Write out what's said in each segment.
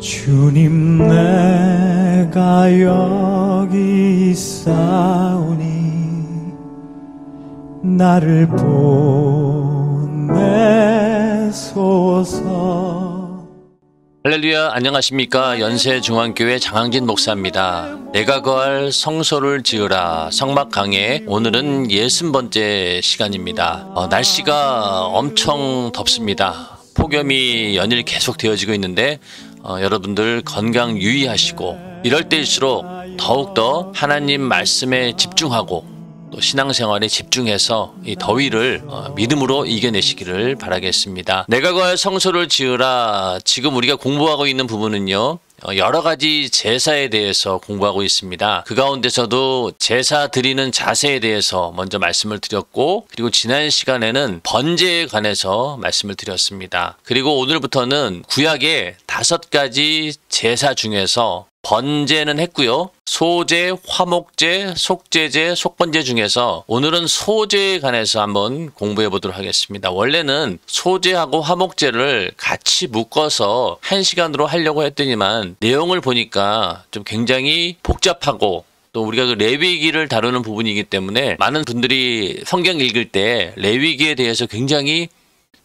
주님 내가 여기 있사오니 나를 보내소서. 할렐루야 안녕하십니까? 연세중앙교회 장항진 목사입니다. 내가 거할 성소를 지으라. 성막 강해 오늘은 예순 번째 시간입니다. 어, 날씨가 엄청 덥습니다. 폭염이 연일 계속 되어지고 있는데 어, 여러분들 건강 유의하시고 이럴 때일수록 더욱더 하나님 말씀에 집중하고 또 신앙생활에 집중해서 이 더위를 어, 믿음으로 이겨내시기를 바라겠습니다. 내가 거할 성소를 지으라 지금 우리가 공부하고 있는 부분은요. 어, 여러 가지 제사에 대해서 공부하고 있습니다. 그 가운데서도 제사 드리는 자세에 대해서 먼저 말씀을 드렸고, 그리고 지난 시간에는 번제에 관해서 말씀을 드렸습니다. 그리고 오늘부터는 구약의 다섯 가지 제사 중에서 번제는 했고요. 소제, 화목제, 속제제, 속번제 중에서 오늘은 소제에 관해서 한번 공부해 보도록 하겠습니다. 원래는 소제하고 화목제를 같이 묶어서 한 시간으로 하려고 했더니만 내용을 보니까 좀 굉장히 복잡하고 또 우리가 그 레위기를 다루는 부분이기 때문에 많은 분들이 성경 읽을 때 레위기에 대해서 굉장히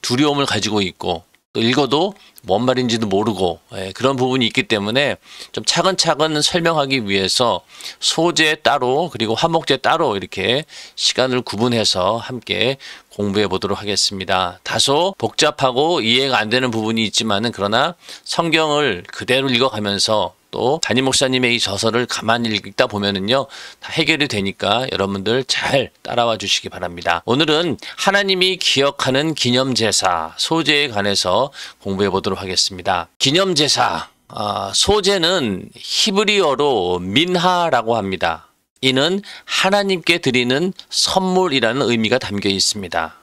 두려움을 가지고 있고 또 읽어도 뭔 말인지도 모르고 예, 그런 부분이 있기 때문에 좀 차근차근 설명하기 위해서 소재 따로 그리고 화목제 따로 이렇게 시간을 구분해서 함께 공부해 보도록 하겠습니다. 다소 복잡하고 이해가 안 되는 부분이 있지만은 그러나 성경을 그대로 읽어가면서 또 담임 목사님의 이 저서를 가만히 읽다 보면은요 다 해결이 되니까 여러분들 잘 따라와 주시기 바랍니다. 오늘은 하나님이 기억하는 기념 제사 소제에 관해서 공부해 보도록 하겠습니다. 기념 제사 아, 소제는 히브리어로 민하라고 합니다. 이는 하나님께 드리는 선물이라는 의미가 담겨 있습니다.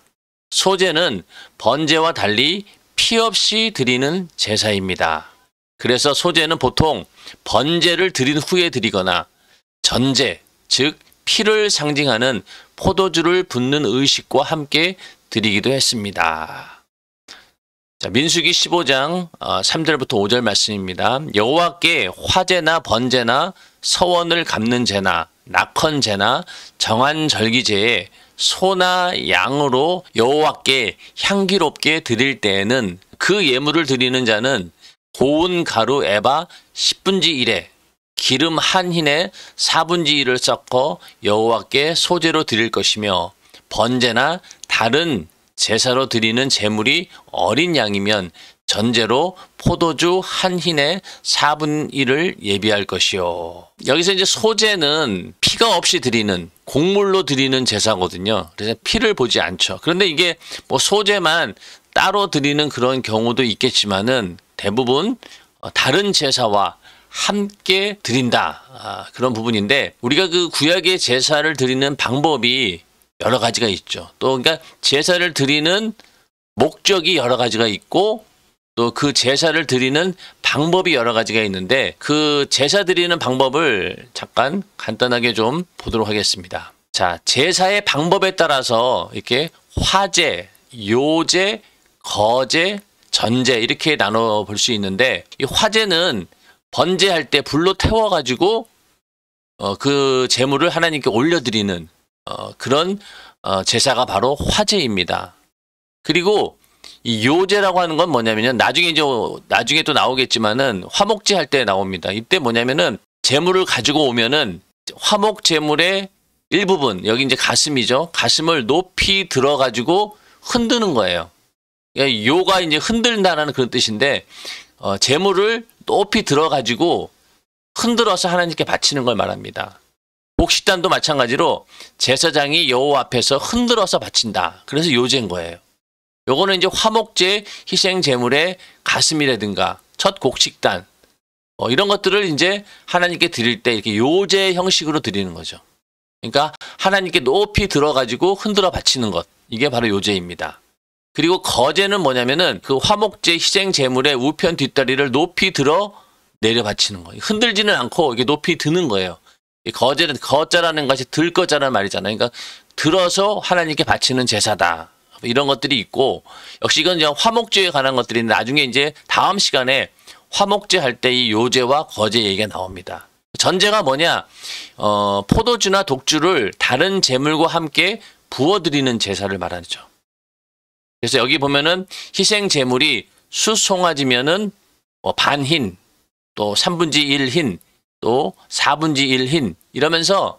소제는 번제와 달리 피 없이 드리는 제사입니다. 그래서 소제는 보통 번제를 드린 후에 드리거나 전제, 즉 피를 상징하는 포도주를 붓는 의식과 함께 드리기도 했습니다. 자, 민수기 15장 3절부터 어, 5절 말씀입니다. 여호와께 화제나 번제나 서원을 갚는 제나 낙헌 제나 정한 절기제에 소나 양으로 여호와께 향기롭게 드릴 때에는 그 예물을 드리는 자는 고운 가루 에바 10분지 1에 기름 한 흰에 4분지 1을 섞어 여호와께 소재로 드릴 것이며 번제나 다른 제사로 드리는 제물이 어린 양이면 전제로 포도주 한 흰에 4분 1을 예비할 것이요. 여기서 이제 소제는 피가 없이 드리는 곡물로 드리는 제사거든요. 그래서 피를 보지 않죠. 그런데 이게 뭐 소제만 따로 드리는 그런 경우도 있겠지만은 대부분 어, 다른 제사와 함께 드린다 아, 그런 부분인데 우리가 그 구약의 제사를 드리는 방법이 여러 가지가 있죠. 또 그러니까 제사를 드리는 목적이 여러 가지가 있고 또 그 제사를 드리는 방법이 여러 가지가 있는데 그 제사 드리는 방법을 잠깐 간단하게 좀 보도록 하겠습니다. 자, 제사의 방법에 따라서 이렇게 화제, 요제, 거제, 전제 이렇게 나눠 볼 수 있는데 이 화제는 번제할 때 불로 태워 가지고 어, 그 재물을 하나님께 올려드리는 어, 그런 어, 제사가 바로 화제입니다. 그리고 이 요제라고 하는 건 뭐냐면은 나중에 이제 나중에 또 나오겠지만은 화목제 할 때 나옵니다. 이때 뭐냐면은 재물을 가지고 오면은 화목 재물의 일부분 여기 이제 가슴이죠. 가슴을 높이 들어 가지고 흔드는 거예요. 그러니까 요가 이제 흔들다라는 그런 뜻인데 어, 재물을 높이 들어가지고 흔들어서 하나님께 바치는 걸 말합니다. 복식단도 마찬가지로 제사장이 여호와 앞에서 흔들어서 바친다. 그래서 요제인 거예요. 요거는 이제 화목제 희생 제물의 가슴이라든가 첫 곡식단 어, 이런 것들을 이제 하나님께 드릴 때 이렇게 요제 형식으로 드리는 거죠. 그러니까 하나님께 높이 들어가지고 흔들어 바치는 것 이게 바로 요제입니다. 그리고 거제는 뭐냐면은 그 화목제 희생 제물의 우편 뒷다리를 높이 들어 내려 바치는 거예요. 흔들지는 않고 이게 높이 드는 거예요. 이 거제는 거자라는 것이 들 거자라는 말이잖아요. 그러니까 들어서 하나님께 바치는 제사다. 이런 것들이 있고 역시 이건 이제 화목제에 관한 것들이 나중에 이제 다음 시간에 화목제 할 때 이 요제와 거제 얘기가 나옵니다. 전제가 뭐냐? 어, 포도주나 독주를 다른 제물과 함께 부어드리는 제사를 말하죠. 그래서 여기 보면은 희생 제물이 수송아지면은 뭐 반흰, 또 3분지 1흰, 또 4분지 1흰 이러면서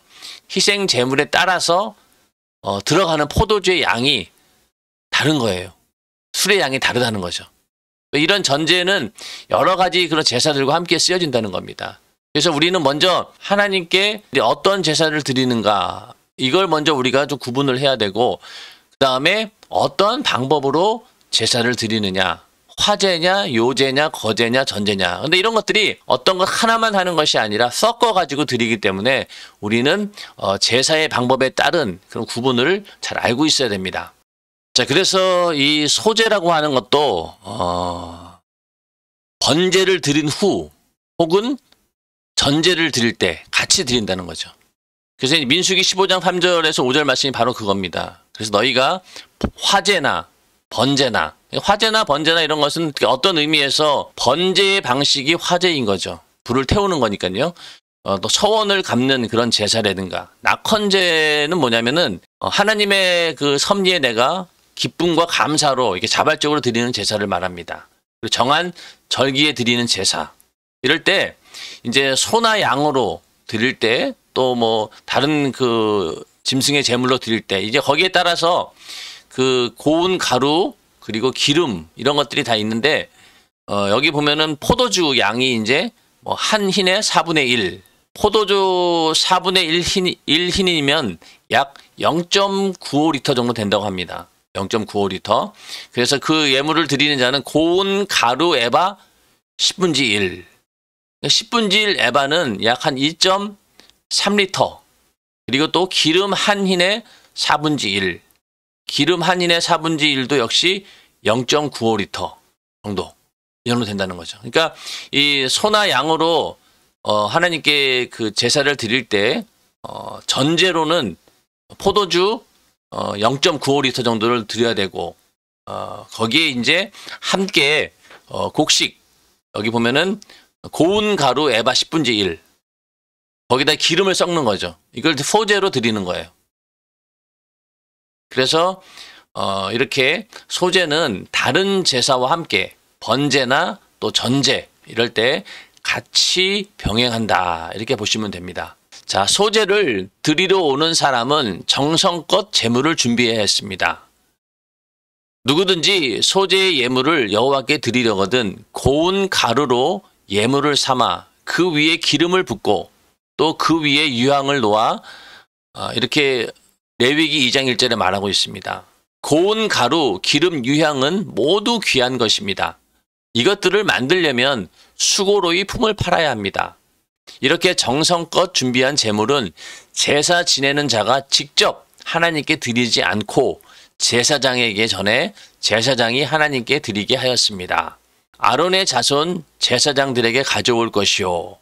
희생 제물에 따라서 어, 들어가는 포도주의 양이 다른 거예요. 술의 양이 다르다는 거죠. 이런 전제는 여러 가지 그런 제사들과 함께 쓰여진다는 겁니다. 그래서 우리는 먼저 하나님께 어떤 제사를 드리는가 이걸 먼저 우리가 좀 구분을 해야 되고 그 다음에 어떤 방법으로 제사를 드리느냐 화제냐 요제냐 거제냐 전제냐 근데 이런 것들이 어떤 것 하나만 하는 것이 아니라 섞어 가지고 드리기 때문에 우리는 어, 제사의 방법에 따른 그런 구분을 잘 알고 있어야 됩니다. 자 그래서 이 소제라고 하는 것도 어, 번제를 드린 후 혹은 전제를 드릴 때 같이 드린다는 거죠. 그래서 민수기 15장 3절에서 5절 말씀이 바로 그겁니다. 그래서 너희가 화제나 번제나 화제나 번제나 이런 것은 어떤 의미에서 번제의 방식이 화제인 거죠. 불을 태우는 거니까요. 어, 또 서원을 갚는 그런 제사라든가 낙헌제는 뭐냐면은 어, 하나님의 그 섭리에 내가 기쁨과 감사로 이렇게 자발적으로 드리는 제사를 말합니다. 그리고 정한 절기에 드리는 제사 이럴 때 이제 소나 양으로 드릴 때 또 뭐 다른 그 짐승의 제물로 드릴 때 이제 거기에 따라서 그 고운 가루 그리고 기름 이런 것들이 다 있는데 어 여기 보면은 포도주 양이 이제 뭐 한 흰에 4분의 1 포도주 4분의 1 흰, 1 흰이면 약 0.95리터 정도 된다고 합니다. 0.95리터. 그래서 그 예물을 드리는 자는 고운 가루 에바 10분지 1. 10분지 1 에바는 약 한 2.3리터. 그리고 또 기름 한 흰에 4분지 1. 기름 한인의 4분지 1도 역시 0.95리터 정도 이 정도 된다는 거죠. 그러니까 이 소나 양으로 어 하나님께 그 제사를 드릴 때 어 전제로는 포도주 어 0.95리터 정도를 드려야 되고 어 거기에 이제 함께 어 곡식 여기 보면은 고운 가루 에바 10분지 1 거기다 기름을 섞는 거죠. 이걸 소제로 드리는 거예요. 그래서 어, 이렇게 소제는 다른 제사와 함께 번제나 또 전제 이럴 때 같이 병행한다 이렇게 보시면 됩니다. 자 소제를 드리러 오는 사람은 정성껏 제물을 준비해야 했습니다. 누구든지 소제의 예물을 여호와께 드리려거든 고운 가루로 예물을 삼아 그 위에 기름을 붓고 또 그 위에 유황을 놓아 어, 이렇게 레위기 2장 1절에 말하고 있습니다. 고운 가루, 기름, 유향은 모두 귀한 것입니다. 이것들을 만들려면 수고로이 품을 팔아야 합니다. 이렇게 정성껏 준비한 제물은 제사 지내는 자가 직접 하나님께 드리지 않고 제사장에게 전해 제사장이 하나님께 드리게 하였습니다. 아론의 자손 제사장들에게 가져올 것이요.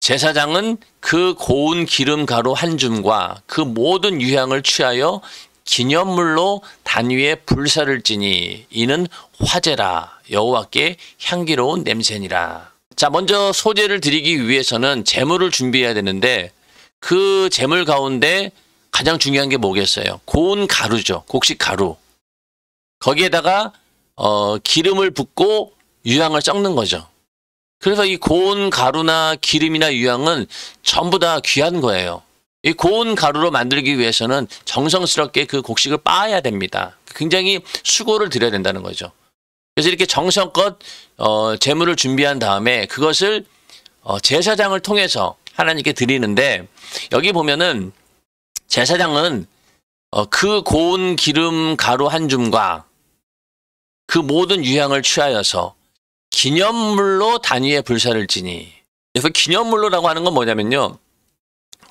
제사장은 그 고운 기름 가루 한 줌과 그 모든 유향을 취하여 기념물로 단위에 불사를 지니 이는 화제라 여호와께 향기로운 냄새니라. 자, 먼저 소제를 드리기 위해서는 제물을 준비해야 되는데 그 제물 가운데 가장 중요한 게 뭐겠어요? 고운 가루죠. 곡식 가루. 거기에다가 어, 기름을 붓고 유향을 섞는 거죠. 그래서 이 고운 가루나 기름이나 유향은 전부 다 귀한 거예요. 이 고운 가루로 만들기 위해서는 정성스럽게 그 곡식을 빻아야 됩니다. 굉장히 수고를 들여야 된다는 거죠. 그래서 이렇게 정성껏 어, 재물을 준비한 다음에 그것을 어, 제사장을 통해서 하나님께 드리는데 여기 보면은 제사장은 어, 그 고운 기름 가루 한 줌과 그 모든 유향을 취하여서 기념물로 단위의 불사를 지니. 그래서 기념물로라고 하는 건 뭐냐면요.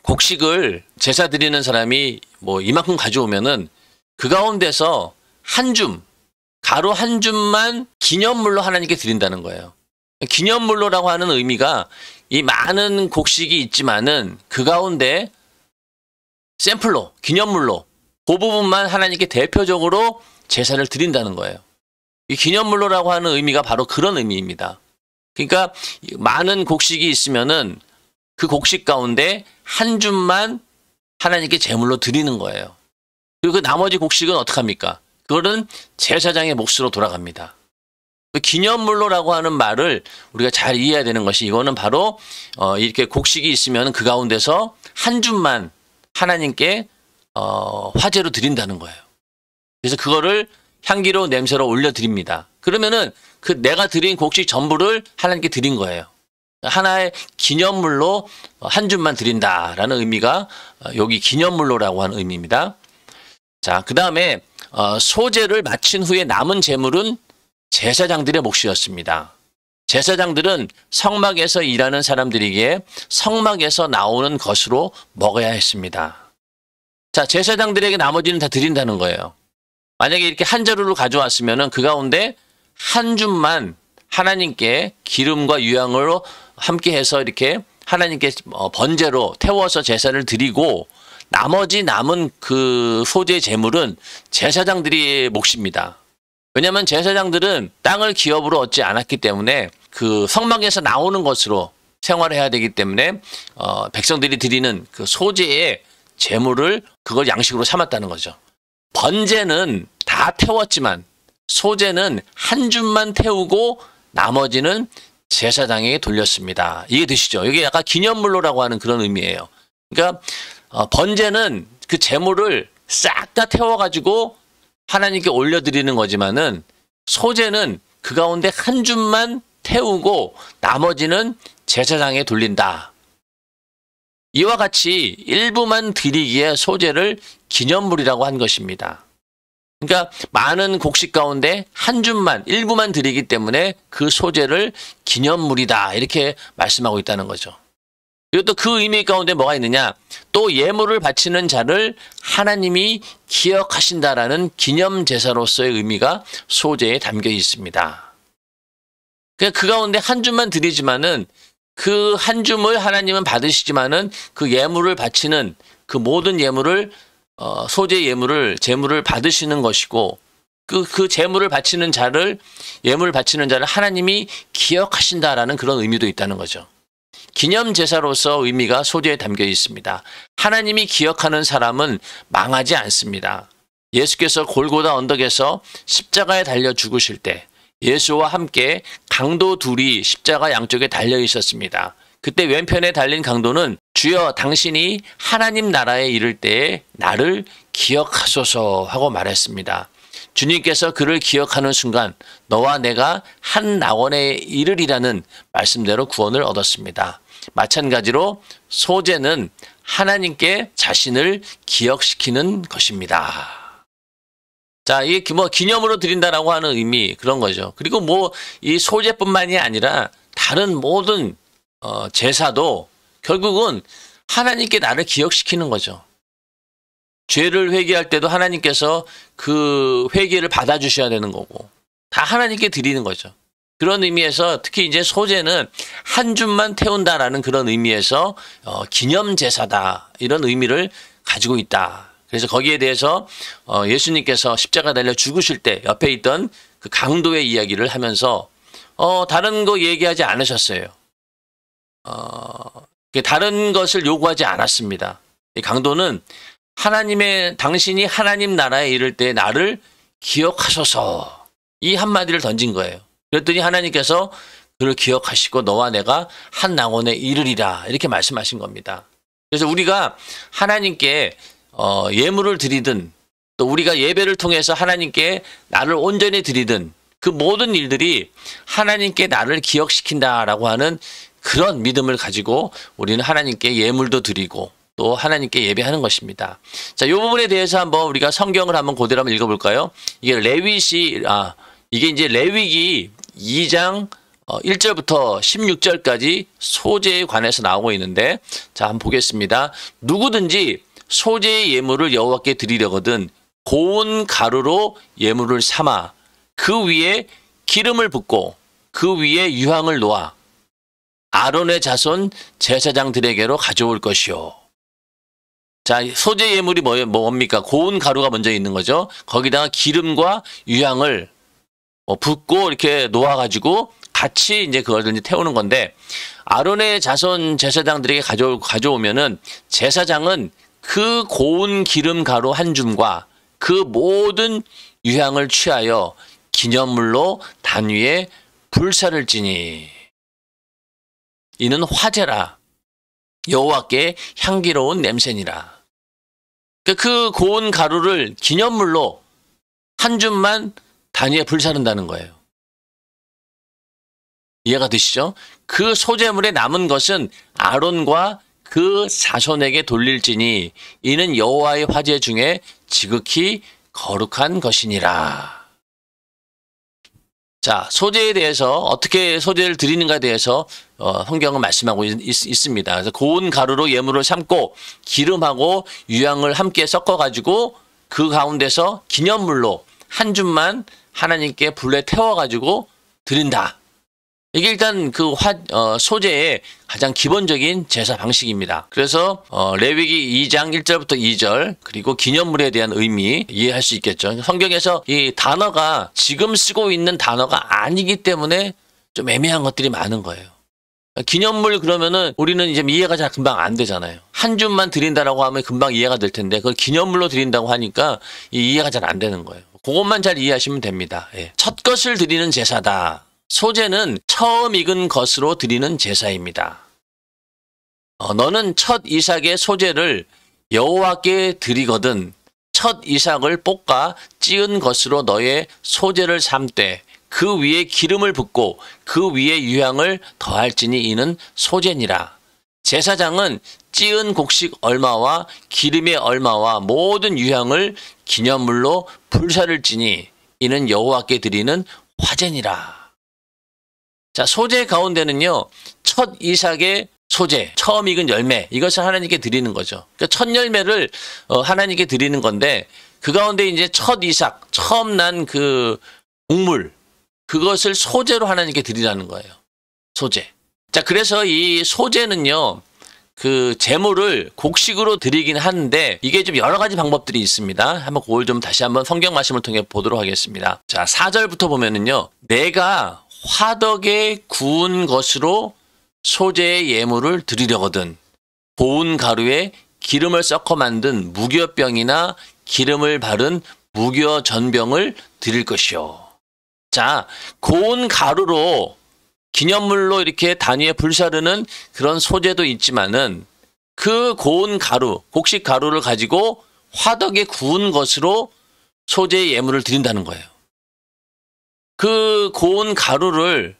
곡식을 제사 드리는 사람이 뭐 이만큼 가져오면은 그 가운데서 한 줌, 가루 한 줌만 기념물로 하나님께 드린다는 거예요. 기념물로라고 하는 의미가 이 많은 곡식이 있지만은 그 가운데 샘플로, 기념물로 그 부분만 하나님께 대표적으로 제사를 드린다는 거예요. 이 기념물로라고 하는 의미가 바로 그런 의미입니다. 그러니까 많은 곡식이 있으면은 그 곡식 가운데 한 줌만 하나님께 제물로 드리는 거예요. 그리고 그 나머지 곡식은 어떡합니까? 그거는 제사장의 몫으로 돌아갑니다. 그 기념물로라고 하는 말을 우리가 잘 이해해야 되는 것이 이거는 바로 어 이렇게 곡식이 있으면 그 가운데서 한 줌만 하나님께 어 화제로 드린다는 거예요. 그래서 그거를 향기로 냄새로 올려 드립니다. 그러면은 그 내가 드린 곡식 전부를 하나님께 드린 거예요. 하나의 기념물로 한 줌만 드린다라는 의미가 어, 여기 기념물로라고 하는 의미입니다. 자, 그 다음에 어, 소재를 마친 후에 남은 재물은 제사장들의 몫이었습니다. 제사장들은 성막에서 일하는 사람들에게 성막에서 나오는 것으로 먹어야 했습니다. 자, 제사장들에게 나머지는 다 드린다는 거예요. 만약에 이렇게 한 자루를 가져왔으면 그 가운데 한 줌만 하나님께 기름과 유향으로 함께 해서 이렇게 하나님께 어, 번제로 태워서 제사를 드리고 나머지 남은 그 소재 재물은 제사장들이 몫입니다. 왜냐하면 제사장들은 땅을 기업으로 얻지 않았기 때문에 그 성막에서 나오는 것으로 생활해야 되기 때문에 어, 백성들이 드리는 그 소재의 재물을 그걸 양식으로 삼았다는 거죠. 번제는 다 태웠지만 소재는 한 줌만 태우고 나머지는 제사장에게 돌렸습니다. 이해되시죠? 이게 약간 기념물로라고 하는 그런 의미예요. 그러니까 어, 번제는 그 재물을 싹 다 태워가지고 하나님께 올려드리는 거지만은 소재는 그 가운데 한 줌만 태우고 나머지는 제사장에 돌린다. 이와 같이 일부만 드리기에 소재를 기념물이라고 한 것입니다. 그러니까 많은 곡식 가운데 한 줌만 일부만 드리기 때문에 그 소재를 기념물이다 이렇게 말씀하고 있다는 거죠. 또그 의미 가운데 뭐가 있느냐? 또 예물을 바치는 자를 하나님이 기억하신다라는 기념 제사로서의 의미가 소재에 담겨 있습니다. 그냥 그 가운데 한 줌만 드리지만은 그 한 줌을 하나님은 받으시지만은 그 예물을 바치는 그 모든 예물을 어, 소재 예물을 재물을 받으시는 것이고 그, 그 재물을 바치는 자를 예물 바치는 자를 하나님이 기억하신다라는 그런 의미도 있다는 거죠. 기념 제사로서 의미가 소재에 담겨 있습니다. 하나님이 기억하는 사람은 망하지 않습니다. 예수께서 골고다 언덕에서 십자가에 달려 죽으실 때 예수와 함께 강도 둘이 십자가 양쪽에 달려 있었습니다. 그때 왼편에 달린 강도는 주여 당신이 하나님 나라에 이를 때에 나를 기억하소서 하고 말했습니다. 주님께서 그를 기억하는 순간 너와 내가 한 나원에 이르리라는 말씀대로 구원을 얻었습니다. 마찬가지로 소재는 하나님께 자신을 기억시키는 것입니다. 자, 이게 뭐 기념으로 드린다라고 하는 의미 그런 거죠. 그리고 뭐 이 소재뿐만이 아니라 다른 모든 어, 제사도 결국은 하나님께 나를 기억시키는 거죠. 죄를 회개할 때도 하나님께서 그 회개를 받아주셔야 되는 거고 다 하나님께 드리는 거죠. 그런 의미에서 특히 이제 소재는 한 줌만 태운다라는 그런 의미에서 어, 기념 제사다 이런 의미를 가지고 있다. 그래서 거기에 대해서 어, 예수님께서 십자가 달려 죽으실 때 옆에 있던 그 강도의 이야기를 하면서 어, 다른 거 얘기하지 않으셨어요. 어, 다른 것을 요구하지 않았습니다. 이 강도는 하나님의 당신이 하나님 나라에 이를 때 나를 기억하소서 이 한마디를 던진 거예요. 그랬더니 하나님께서 그를 기억하시고 너와 내가 한 낙원에 이르리라 이렇게 말씀하신 겁니다. 그래서 우리가 하나님께 어, 예물을 드리든 또 우리가 예배를 통해서 하나님께 나를 온전히 드리든 그 모든 일들이 하나님께 나를 기억시킨다라고 하는 그런 믿음을 가지고 우리는 하나님께 예물도 드리고 또 하나님께 예배하는 것입니다. 자, 이 부분에 대해서 한번 우리가 성경을 한번 고대로 한번 읽어볼까요? 이게 레위시, 아, 이게 이제 레위기 2장 1절부터 어, 16절까지 소재에 관해서 나오고 있는데, 자, 한번 보겠습니다. 누구든지 소재의 예물을 여호와께 드리려거든 고운 가루로 예물을 삼아 그 위에 기름을 붓고 그 위에 유황을 놓아 아론의 자손 제사장들에게로 가져올 것이요. 자, 소재 예물이 뭐, 뭡니까? 고운 가루가 먼저 있는 거죠. 거기다가 기름과 유향을 뭐 붓고 이렇게 놓아가지고 같이 이제 그걸 이제 태우는 건데 아론의 자손 제사장들에게 가져 가져오면은 제사장은 그 고운 기름 가루 한 줌과 그 모든 유향을 취하여 기념물로 단 위에 불사를 지니 이는 화제라 여호와께 향기로운 냄새니라. 그, 그 고운 가루를 기념물로 한 줌만 단 위에 불사른다는 거예요. 이해가 되시죠? 그 소재물에 남은 것은 아론과 그 자손에게 돌릴지니 이는 여호와의 화제 중에 지극히 거룩한 것이니라. 자, 소재에 대해서 어떻게 소재를 드리는가에 대해서 어, 성경은 말씀하고 있, 습니다 그래서 고운 가루로 예물을 삶고 기름하고 유향을 함께 섞어 가지고 그 가운데서 기념물로 한 줌만 하나님께 불에 태워 가지고 드린다. 이게 일단 그 화, 어, 소재의 가장 기본적인 제사 방식입니다. 그래서 어, 레위기 2장 1절부터 2절 그리고 기념물에 대한 의미 이해할 수 있겠죠. 성경에서 이 단어가 지금 쓰고 있는 단어가 아니기 때문에 좀 애매한 것들이 많은 거예요. 기념물 그러면은 우리는 이제 이해가 잘 금방 안 되잖아요. 한 줌만 드린다라고 하면 금방 이해가 될 텐데 그걸 기념물로 드린다고 하니까 이해가 잘 안 되는 거예요. 그것만 잘 이해하시면 됩니다. 예. 첫 것을 드리는 제사다. 소재는 처음 익은 것으로 드리는 제사입니다. 어, 너는 첫 이삭의 소재를 여호와께 드리거든 첫 이삭을 볶아 찌은 것으로 너의 소재를 삶되 그 위에 기름을 붓고 그 위에 유향을 더할지니 이는 소재니라. 제사장은 찌은 곡식 얼마와 기름의 얼마와 모든 유향을 기념물로 불사를 지니 이는 여호와께 드리는 화제니라. 자, 소재 가운데는요, 첫 이삭의 소재, 처음 익은 열매, 이것을 하나님께 드리는 거죠. 그러니까 첫 열매를 어, 하나님께 드리는 건데, 그 가운데 이제 첫 이삭, 처음 난 그 곡물, 그것을 소재로 하나님께 드리라는 거예요. 소재. 자, 그래서 이 소재는요, 그 재물을 곡식으로 드리긴 하는데 이게 좀 여러 가지 방법들이 있습니다. 한번 그걸 좀 다시 한번 성경 말씀을 통해 보도록 하겠습니다. 자, 4절부터 보면은요. 내가 화덕에 구운 것으로 소재의 예물을 드리려거든 고운 가루에 기름을 섞어 만든 무교병이나 기름을 바른 무교 전병을 드릴 것이요. 자, 고운 가루로 기념물로 이렇게 단위에 불사르는 그런 소재도 있지만은 그 고운 가루, 곡식 가루를 가지고 화덕에 구운 것으로 소재의 예물을 드린다는 거예요. 그 고운 가루를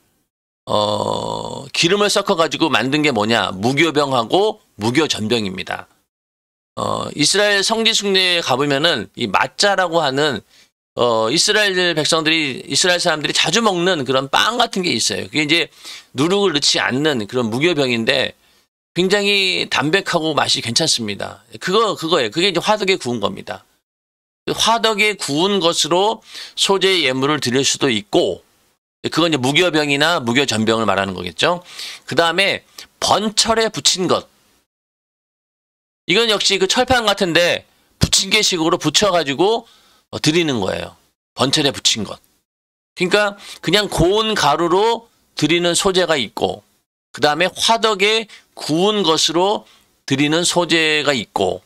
어, 기름을 섞어가지고 만든 게 뭐냐? 무교병하고 무교전병입니다. 어, 이스라엘 성지 순례에 가보면은 이 마짜라고 하는 어, 이스라엘 백성들이, 이스라엘 사람들이 자주 먹는 그런 빵 같은 게 있어요. 그게 이제 누룩을 넣지 않는 그런 무교병인데 굉장히 담백하고 맛이 괜찮습니다. 그거, 그거예요. 그게 이제 화덕에 구운 겁니다. 화덕에 구운 것으로 소재 예물을 드릴 수도 있고 그건 이제 무교병이나 무교전병을 말하는 거겠죠. 그 다음에 번철에 붙인 것. 이건 역시 그 철판 같은데 부침개식으로 붙여가지고 어, 드리는 거예요. 번철에 붙인 것. 그러니까 그냥 고운 가루로 드리는 소재가 있고 그 다음에 화덕에 구운 것으로 드리는 소재가 있고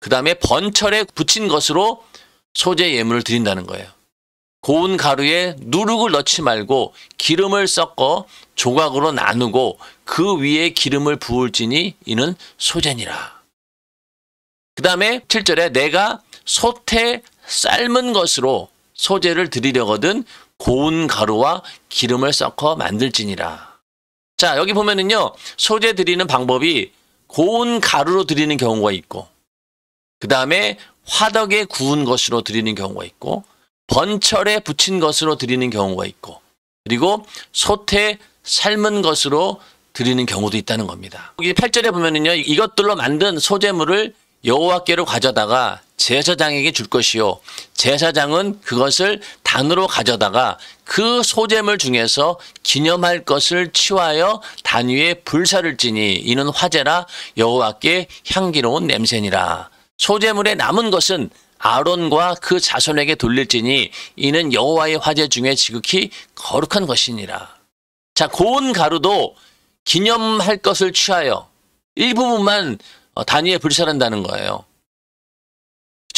그 다음에 번철에 붙인 것으로 소재 예물을 드린다는 거예요. 고운 가루에 누룩을 넣지 말고 기름을 섞어 조각으로 나누고 그 위에 기름을 부을지니 이는 소재니라. 그 다음에 7절에 내가 소태 삶은 것으로 소재를 드리려거든 고운 가루와 기름을 섞어 만들지니라. 자, 여기 보면은요, 소재 드리는 방법이 고운 가루로 드리는 경우가 있고, 그 다음에 화덕에 구운 것으로 드리는 경우가 있고 번철에 붙인 것으로 드리는 경우가 있고 그리고 솥에 삶은 것으로 드리는 경우도 있다는 겁니다. 여기 8절에 보면은요. 이것들로 만든 소재물을 여호와께로 가져다가 제사장에게 줄 것이요. 제사장은 그것을 단으로 가져다가 그 소재물 중에서 기념할 것을 치하여 단 위에 불사를 지니 이는 화제라 여호와께 향기로운 냄새니라. 소재물에 남은 것은 아론과 그 자손에게 돌릴지니 이는 여호와의 화제 중에 지극히 거룩한 것이니라. 자, 고운 가루도 기념할 것을 취하여 일부분만 어, 단위에 불살한다는 거예요.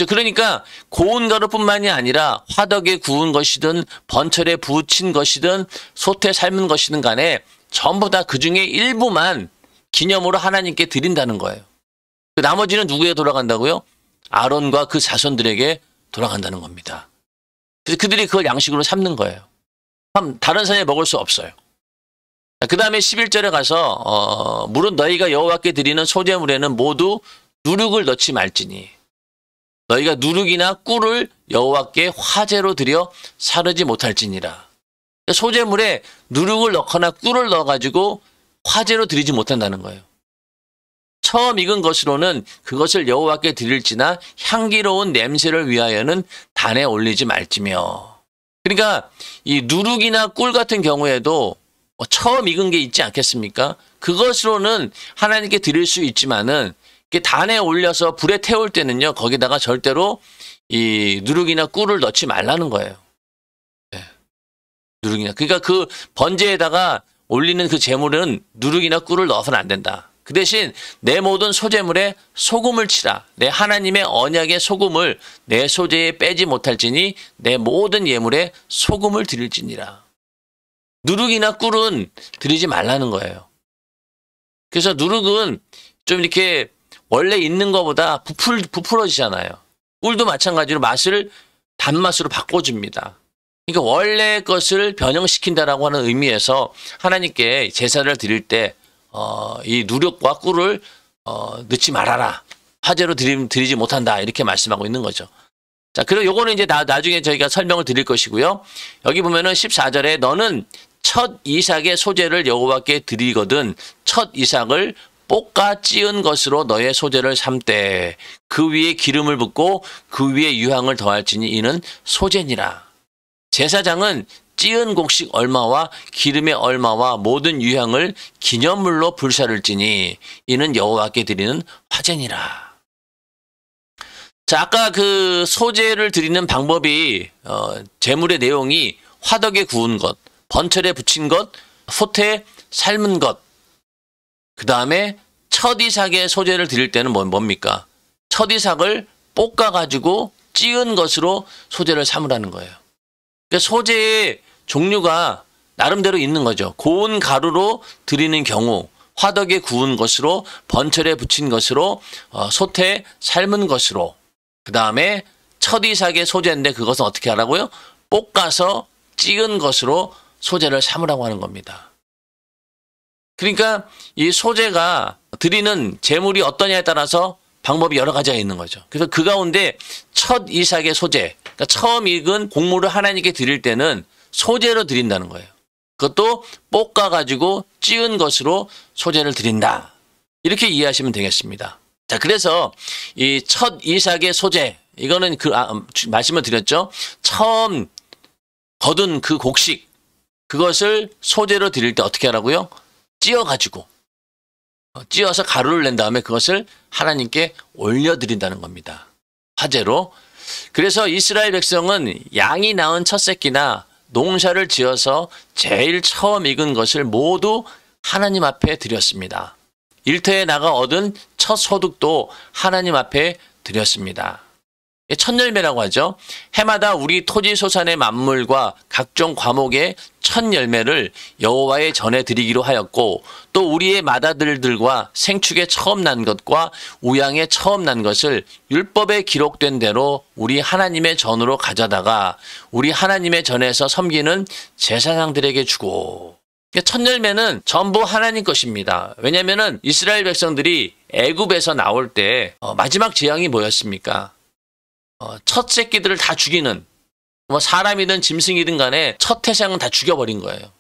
그러니까 고운 가루뿐만이 아니라 화덕에 구운 것이든 번철에 부친 것이든 솥에 삶은 것이든 간에 전부 다 그 중에 일부만 기념으로 하나님께 드린다는 거예요. 그 나머지는 누구에게 돌아간다고요? 아론과 그 자손들에게 돌아간다는 겁니다. 그래서 그들이 그걸 양식으로 삼는 거예요. 그럼 다른 사람이 먹을 수 없어요. 그 다음에 11절에 가서 어, 물은 너희가 여호와께 드리는 소재물에는 모두 누룩을 넣지 말지니 너희가 누룩이나 꿀을 여호와께 화제로 드려 사르지 못할지니라. 그러니까 소재물에 누룩을 넣거나 꿀을 넣어가지고 화제로 드리지 못한다는 거예요. 처음 익은 것으로는 그것을 여호와께 드릴지나 향기로운 냄새를 위하여는 단에 올리지 말지며. 그러니까 이 누룩이나 꿀 같은 경우에도 뭐 처음 익은 게 있지 않겠습니까? 그것으로는 하나님께 드릴 수 있지만은 단에 올려서 불에 태울 때는요 거기다가 절대로 이 누룩이나 꿀을 넣지 말라는 거예요. 네. 누룩이나 그러니까 그 번제에다가 올리는 그 재물은 누룩이나 꿀을 넣어서는 안 된다. 그 대신 내 모든 소재물에 소금을 치라. 내 하나님의 언약의 소금을 내 소재에 빼지 못할지니 내 모든 예물에 소금을 드릴지니라. 누룩이나 꿀은 드리지 말라는 거예요. 그래서 누룩은 좀 이렇게 원래 있는 것보다 부풀, 부풀어지잖아요. 꿀도 마찬가지로 맛을 단맛으로 바꿔줍니다. 그러니까 원래 것을 변형시킨다라고 하는 의미에서 하나님께 제사를 드릴 때, 어, 이 누력과 꿀을, 어, 넣지 말아라. 화제로 드리, 드리지 못한다. 이렇게 말씀하고 있는 거죠. 자, 그리고 요거는 이제 나, 나중에 저희가 설명을 드릴 것이고요. 여기 보면은 14절에 너는 첫 이삭의 소재를 여호와께 드리거든 첫 이삭을 볶아 찌은 것으로 너의 소재를 삼되 그 위에 기름을 붓고 그 위에 유향을 더할지니 이는 소재니라. 제사장은 찌은 곡식 얼마와 기름의 얼마와 모든 유향을 기념물로 불사를지니 이는 여호와께 드리는 화제니라. 자, 아까 그 소재를 드리는 방법이 어, 제물의 내용이 화덕에 구운 것, 번철에 붙인 것, 솥에 삶은 것, 그 다음에 첫이삭의 소재를 드릴 때는 뭐, 뭡니까? 첫이삭을 볶아가지고 찌은 것으로 소재를 삼으라는 거예요. 그러니까 소재의 종류가 나름대로 있는 거죠. 고운 가루로 드리는 경우, 화덕에 구운 것으로, 번철에 붙인 것으로, 어, 솥에 삶은 것으로, 그 다음에 첫이삭의 소재인데 그것은 어떻게 하라고요? 볶아서 찌은 것으로 소재를 삼으라고 하는 겁니다. 그러니까 이 소재가 드리는 재물이 어떠냐에 따라서 방법이 여러 가지가 있는 거죠. 그래서 그 가운데 첫 이삭의 소재, 그러니까 처음 익은 곡물을 하나님께 드릴 때는 소재로 드린다는 거예요. 그것도 볶아 가지고 찌은 것으로 소재를 드린다. 이렇게 이해하시면 되겠습니다. 자, 그래서 이 첫 이삭의 소재, 이거는 그, 아, 말씀을 드렸죠. 처음 거둔 그 곡식, 그것을 소재로 드릴 때 어떻게 하라고요? 찧어가지고 어, 찧어서 가루를 낸 다음에 그것을 하나님께 올려 드린다는 겁니다. 화제로. 그래서 이스라엘 백성은 양이 낳은 첫 새끼나 농사를 지어서 제일 처음 익은 것을 모두 하나님 앞에 드렸습니다. 일터에 나가 얻은 첫 소득도 하나님 앞에 드렸습니다. 첫 열매라고 하죠. 해마다 우리 토지 소산의 만물과 각종 과목의 첫 열매를 여호와의 전에 드리기로 하였고 또 우리의 맏아들들과 생축에 처음 난 것과 우양에 처음 난 것을 율법에 기록된 대로 우리 하나님의 전으로 가져다가 우리 하나님의 전에서 섬기는 제사장들에게 주고 첫 열매는 전부 하나님 것입니다. 왜냐하면 이스라엘 백성들이 애굽에서 나올 때 어, 마지막 재앙이 뭐였습니까? 어, 첫 새끼들을 다 죽이는 뭐 사람이든 짐승이든 간에 첫 태생은 다 죽여버린 거예요.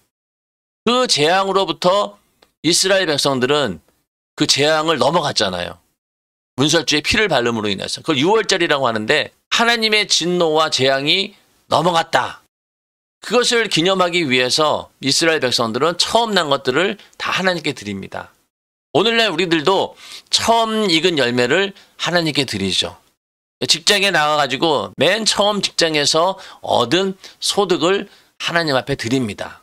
그 재앙으로부터 이스라엘 백성들은 그 재앙을 넘어갔잖아요. 문설주의 피를 발름으로 인해서. 그걸 6월절이라고 하는데 하나님의 진노와 재앙이 넘어갔다. 그것을 기념하기 위해서 이스라엘 백성들은 처음 난 것들을 다 하나님께 드립니다. 오늘날 우리들도 처음 익은 열매를 하나님께 드리죠. 직장에 나가가지고 맨 처음 직장에서 얻은 소득을 하나님 앞에 드립니다.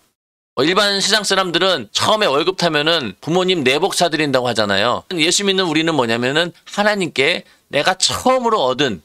뭐 일반 세상 사람들은 처음에 월급 타면은 부모님 내복 사드린다고 하잖아요. 예수 믿는 우리는 뭐냐면은 하나님께 내가 처음으로 얻은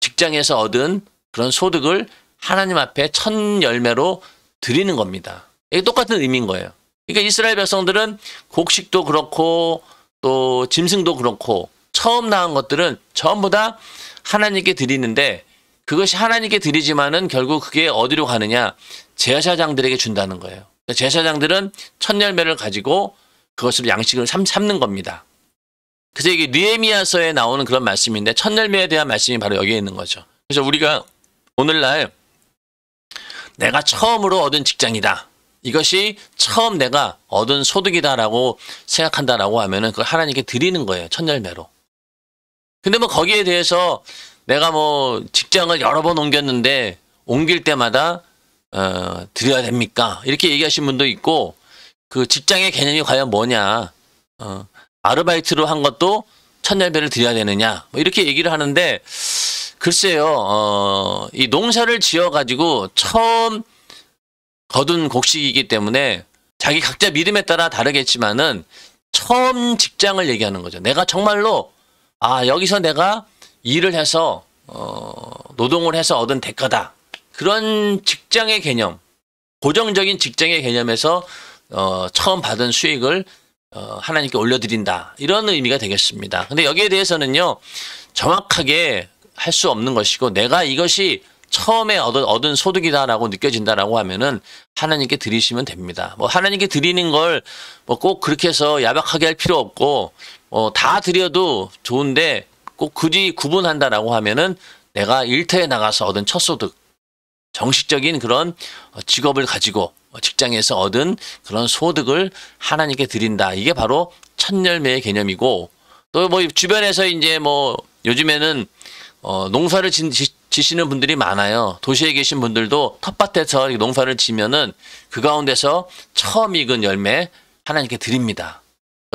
직장에서 얻은 그런 소득을 하나님 앞에 첫 열매로 드리는 겁니다. 이게 똑같은 의미인 거예요. 그러니까 이스라엘 백성들은 곡식도 그렇고 또 짐승도 그렇고 처음 나온 것들은 전부 다 하나님께 드리는데 그것이 하나님께 드리지만은 결국 그게 어디로 가느냐 제사장들에게 준다는 거예요. 그러니까 제사장들은 첫 열매를 가지고 그것을 양식을 삼, 삼는 겁니다. 그래서 이게 느에미아서에 나오는 그런 말씀인데 첫 열매에 대한 말씀이 바로 여기에 있는 거죠. 그래서 우리가 오늘날 내가 처음으로 얻은 직장이다. 이것이 처음 내가 얻은 소득이다라고 생각한다라고 하면은 그걸 하나님께 드리는 거예요. 첫 열매로. 근데 뭐 거기에 대해서 내가 뭐 직장을 여러 번 옮겼는데 옮길 때마다 어, 드려야 됩니까? 이렇게 얘기하신 분도 있고 그 직장의 개념이 과연 뭐냐? 어, 아르바이트로 한 것도 첫 열매를 드려야 되느냐? 뭐 이렇게 얘기를 하는데 글쎄요, 어, 이 농사를 지어 가지고 처음 거둔 곡식이기 때문에 자기 각자 믿음에 따라 다르겠지만은 처음 직장을 얘기하는 거죠. 내가 정말로 아 여기서 내가 일을 해서 어, 노동을 해서 얻은 대가다. 그런 직장의 개념, 고정적인 직장의 개념에서 어, 처음 받은 수익을 어, 하나님께 올려드린다. 이런 의미가 되겠습니다. 근데 여기에 대해서는요, 정확하게 할 수 없는 것이고, 내가 이것이 처음에 얻은, 얻은 소득이다라고 느껴진다라고 하면은 하나님께 드리시면 됩니다. 뭐 하나님께 드리는 걸 뭐 꼭 그렇게 해서 야박하게 할 필요 없고, 어, 다 드려도 좋은데 꼭 굳이 구분한다라고 하면은 내가 일터에 나가서 얻은 첫 소득, 정식적인 그런 직업을 가지고 직장에서 얻은 그런 소득을 하나님께 드린다. 이게 바로 첫 열매의 개념이고 또 뭐 주변에서 이제 뭐 요즘에는 어 농사를 지, 지시는 분들이 많아요. 도시에 계신 분들도 텃밭에서 농사를 지면은 그 가운데서 처음 익은 열매 하나님께 드립니다.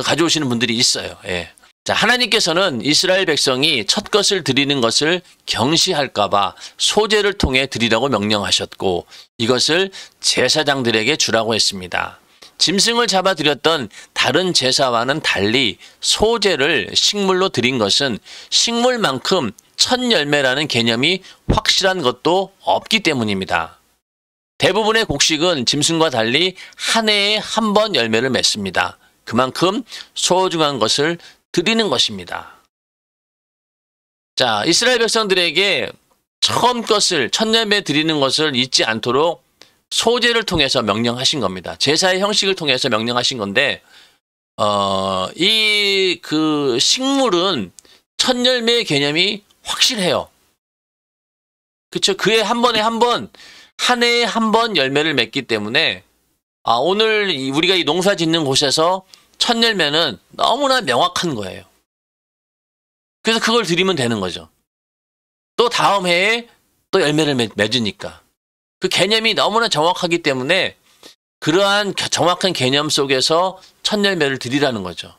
가져오시는 분들이 있어요. 예. 자, 하나님께서는 이스라엘 백성이 첫 것을 드리는 것을 경시할까봐 소재를 통해 드리라고 명령하셨고 이것을 제사장들에게 주라고 했습니다. 짐승을 잡아 드렸던 다른 제사와는 달리 소재를 식물로 드린 것은 식물만큼 첫 열매라는 개념이 확실한 것도 없기 때문입니다. 대부분의 곡식은 짐승과 달리 한 해에 한 번 열매를 맺습니다. 그만큼 소중한 것을 드리는 것입니다. 자, 이스라엘 백성들에게 처음 것을 첫 열매 드리는 것을 잊지 않도록 소재를 통해서 명령하신 겁니다. 제사의 형식을 통해서 명령하신 건데 어, 이 그 식물은 첫 열매의 개념이 확실해요. 그쵸? 그해 한 번에 한 번, 한 해에 한 번 열매를 맺기 때문에, 아, 오늘 우리가 이 농사 짓는 곳에서 첫 열매는 너무나 명확한 거예요. 그래서 그걸 드리면 되는 거죠. 또 다음 해에 또 열매를 맺으니까. 그 개념이 너무나 정확하기 때문에 그러한 정확한 개념 속에서 첫 열매를 드리라는 거죠.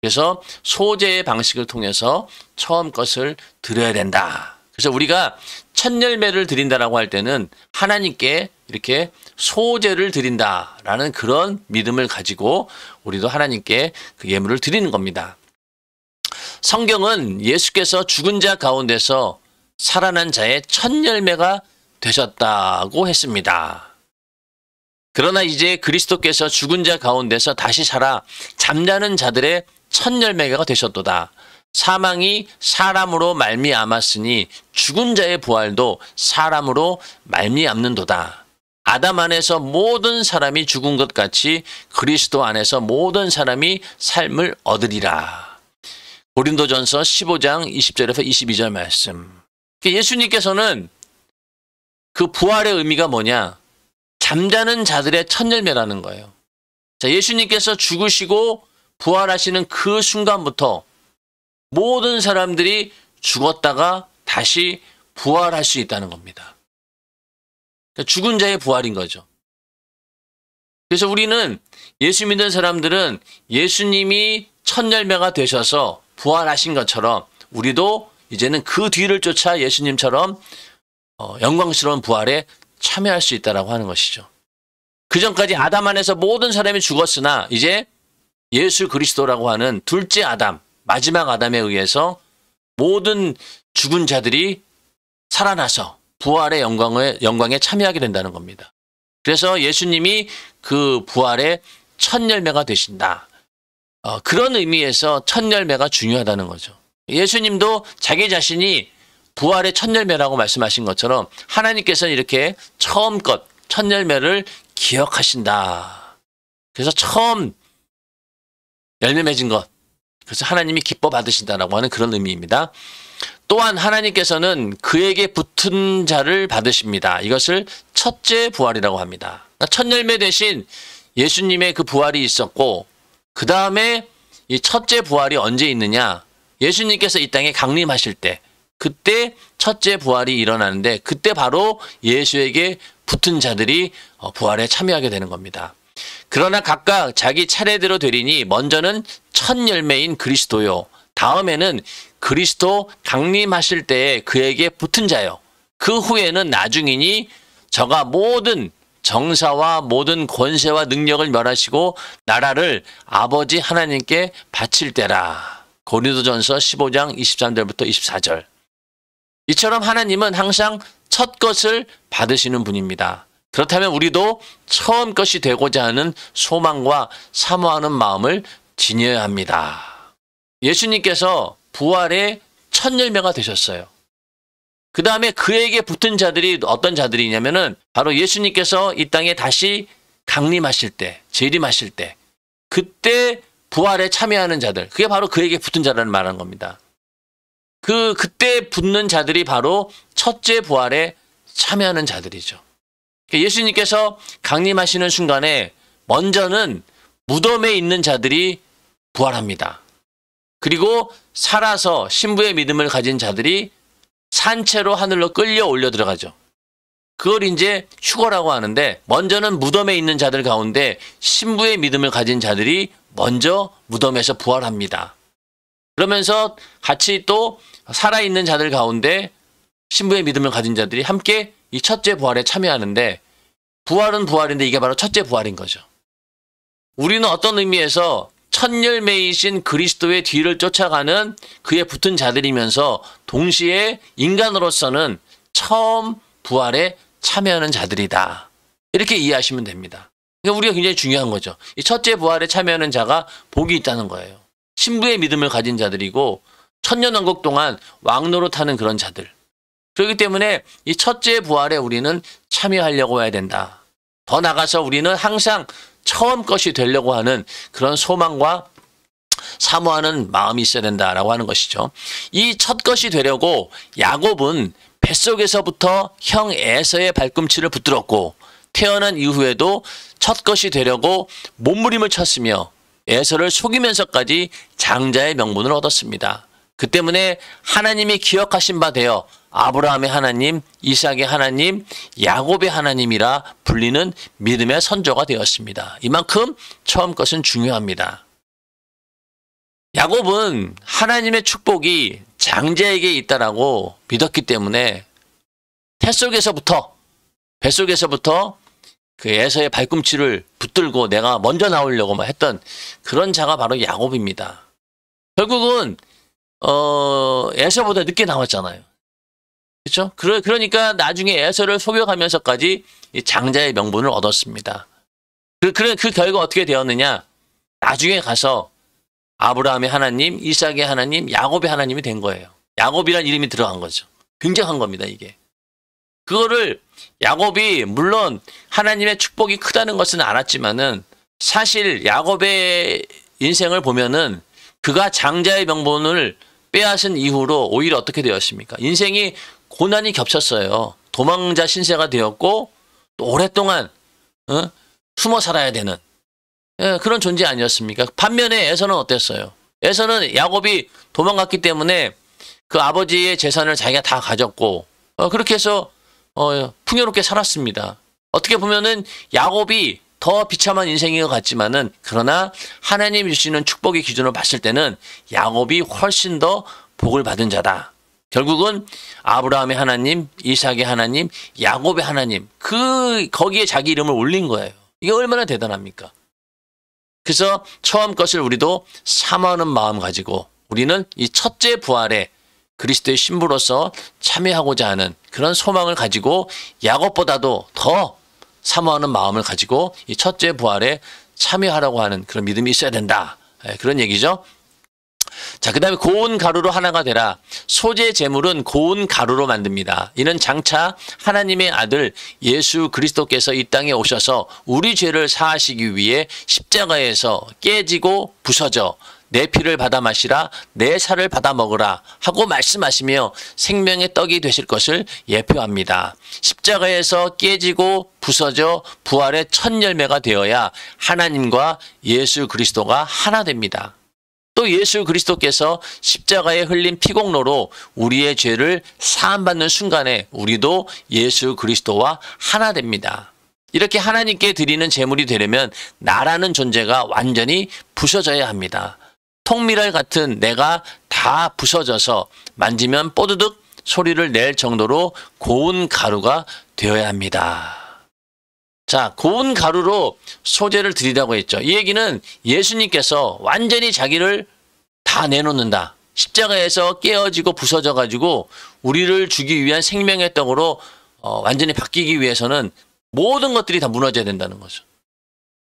그래서 소재의 방식을 통해서 처음 것을 드려야 된다. 그래서 우리가 첫 열매를 드린다라고 할 때는 하나님께 이렇게 소재를 드린다라는 그런 믿음을 가지고 우리도 하나님께 그 예물을 드리는 겁니다. 성경은 예수께서 죽은 자 가운데서 살아난 자의 첫 열매가 되셨다고 했습니다. 그러나 이제 그리스도께서 죽은 자 가운데서 다시 살아 잠자는 자들의 첫 열매가 되셨도다. 사망이 사람으로 말미암았으니 죽은 자의 부활도 사람으로 말미암는도다. 아담 안에서 모든 사람이 죽은 것 같이 그리스도 안에서 모든 사람이 삶을 얻으리라. 고린도전서 15장 20절에서 22절 말씀. 예수님께서는 그 부활의 의미가 뭐냐? 잠자는 자들의 첫 열매라는 거예요. 자, 예수님께서 죽으시고 부활하시는 그 순간부터 모든 사람들이 죽었다가 다시 부활할 수 있다는 겁니다. 그러니까 죽은 자의 부활인 거죠. 그래서 우리는 예수 믿는 사람들은 예수님이 첫 열매가 되셔서 부활하신 것처럼 우리도 이제는 그 뒤를 쫓아 예수님처럼 어, 영광스러운 부활에 참여할 수 있다라고 하는 것이죠. 그 전까지 아담 안에서 모든 사람이 죽었으나 이제 예수 그리스도라고 하는 둘째 아담, 마지막 아담에 의해서 모든 죽은 자들이 살아나서 부활의 영광에, 영광에 참여하게 된다는 겁니다. 그래서 예수님이 그 부활의 첫 열매가 되신다. 어, 그런 의미에서 첫 열매가 중요하다는 거죠. 예수님도 자기 자신이 부활의 첫 열매라고 말씀하신 것처럼 하나님께서는 이렇게 처음껏 첫 열매를 기억하신다. 그래서 처음 열매 맺은 것. 그래서 하나님이 기뻐 받으신다라고 하는 그런 의미입니다. 또한 하나님께서는 그에게 붙은 자를 받으십니다. 이것을 첫째 부활이라고 합니다. 그러니까 첫 열매 대신 예수님의 그 부활이 있었고, 그 다음에 이 첫째 부활이 언제 있느냐? 예수님께서 이 땅에 강림하실 때, 그때 첫째 부활이 일어나는데, 그때 바로 예수에게 붙은 자들이 어, 부활에 참여하게 되는 겁니다. 그러나 각각 자기 차례대로 되리니 먼저는 첫 열매인 그리스도요. 다음에는 그리스도 강림하실 때에 그에게 붙은 자요. 그 후에는 나중이니 저가 모든 정사와 모든 권세와 능력을 멸하시고 나라를 아버지 하나님께 바칠 때라. 고린도전서 15장 23절부터 24절. 이처럼 하나님은 항상 첫 것을 받으시는 분입니다. 그렇다면 우리도 처음 것이 되고자 하는 소망과 사모하는 마음을 지녀야 합니다. 예수님께서 부활의 첫 열매가 되셨어요. 그 다음에 그에게 붙은 자들이 어떤 자들이냐면은 바로 예수님께서 이 땅에 다시 강림하실 때, 재림하실 때, 그때 부활에 참여하는 자들, 그게 바로 그에게 붙은 자라는 말하는 겁니다. 그, 그때 붙는 자들이 바로 첫째 부활에 참여하는 자들이죠. 그러니까 예수님께서 강림하시는 순간에 먼저는 무덤에 있는 자들이 부활합니다. 그리고 살아서 신부의 믿음을 가진 자들이 산채로 하늘로 끌려 올려 들어가죠. 그걸 이제 휴거라고 하는데 먼저는 무덤에 있는 자들 가운데 신부의 믿음을 가진 자들이 먼저 무덤에서 부활합니다. 그러면서 같이 또 살아있는 자들 가운데 신부의 믿음을 가진 자들이 함께 이 첫째 부활에 참여하는데 부활은 부활인데 이게 바로 첫째 부활인 거죠. 우리는 어떤 의미에서 첫 열매이신 그리스도의 뒤를 쫓아가는 그에 붙은 자들이면서 동시에 인간으로서는 처음 부활에 참여하는 자들이다. 이렇게 이해하시면 됩니다. 그러니까 우리가 굉장히 중요한 거죠. 이 첫째 부활에 참여하는 자가 복이 있다는 거예요. 신부의 믿음을 가진 자들이고 천년왕국 동안 왕노릇하는 그런 자들. 그렇기 때문에 이 첫째 부활에 우리는 참여하려고 해야 된다. 더 나가서 우리는 항상 처음 것이 되려고 하는 그런 소망과 사모하는 마음이 있어야 된다라고 하는 것이죠. 이 첫 것이 되려고 야곱은 뱃속에서부터 형 에서의 발꿈치를 붙들었고 태어난 이후에도 첫 것이 되려고 몸부림을 쳤으며 에서를 속이면서까지 장자의 명분을 얻었습니다. 그 때문에 하나님이 기억하신 바 되어 아브라함의 하나님, 이삭의 하나님, 야곱의 하나님이라 불리는 믿음의 선조가 되었습니다. 이만큼 처음 것은 중요합니다. 야곱은 하나님의 축복이 장자에게 있다라고 믿었기 때문에 태속에서부터 뱃속에서부터 그 에서의 발꿈치를 붙들고 내가 먼저 나오려고 했던 그런 자가 바로 야곱입니다. 결국은 어 에서보다 늦게 나왔잖아요. 그렇죠? 그러, 그러니까 나중에 에서를 속여가면서까지 장자의 명분을 얻었습니다. 그, 그, 그 결과 어떻게 되었느냐? 나중에 가서 아브라함의 하나님, 이삭의 하나님, 야곱의 하나님이 된 거예요. 야곱이란 이름이 들어간 거죠. 굉장한 겁니다, 이게. 그거를 야곱이 물론 하나님의 축복이 크다는 것은 알았지만은 사실 야곱의 인생을 보면은 그가 장자의 명분을 빼앗은 이후로 오히려 어떻게 되었습니까? 인생이 고난이 겹쳤어요. 도망자 신세가 되었고 또 오랫동안 어? 숨어 살아야 되는 예, 그런 존재 아니었습니까? 반면에 에서는 어땠어요? 에서는 야곱이 도망갔기 때문에 그 아버지의 재산을 자기가 다 가졌고 어, 그렇게 해서 어, 풍요롭게 살았습니다. 어떻게 보면은 야곱이 더 비참한 인생인 것 같지만은 그러나 하나님 주시는 축복의 기준으로 봤을 때는 야곱이 훨씬 더 복을 받은 자다. 결국은 아브라함의 하나님, 이삭의 하나님, 야곱의 하나님 그 거기에 자기 이름을 올린 거예요. 이게 얼마나 대단합니까? 그래서 처음 것을 우리도 사모하는 마음 가지고 우리는 이 첫째 부활에 그리스도의 신부로서 참여하고자 하는 그런 소망을 가지고 야곱보다도 더 사모하는 마음을 가지고 이 첫째 부활에 참여하라고 하는 그런 믿음이 있어야 된다. 예, 그런 얘기죠. 자, 그 다음에 고운 가루로 하나가 되라. 소재 제물은 고운 가루로 만듭니다. 이는 장차 하나님의 아들 예수 그리스도께서 이 땅에 오셔서 우리 죄를 사하시기 위해 십자가에서 깨지고 부서져 내 피를 받아 마시라 내 살을 받아 먹으라 하고 말씀하시며 생명의 떡이 되실 것을 예표합니다. 십자가에서 깨지고 부서져 부활의 첫 열매가 되어야 하나님과 예수 그리스도가 하나 됩니다. 또 예수 그리스도께서 십자가에 흘린 피공로로 우리의 죄를 사함받는 순간에 우리도 예수 그리스도와 하나 됩니다. 이렇게 하나님께 드리는 제물이 되려면 나라는 존재가 완전히 부서져야 합니다. 통미랄 같은 내가 다 부서져서 만지면 뽀드득 소리를 낼 정도로 고운 가루가 되어야 합니다. 자, 고운 가루로 소재를 드리라고 했죠. 이 얘기는 예수님께서 완전히 자기를 다 내놓는다. 십자가에서 깨어지고 부서져 가지고 우리를 주기 위한 생명의 떡으로 어, 완전히 바뀌기 위해서는 모든 것들이 다 무너져야 된다는 거죠.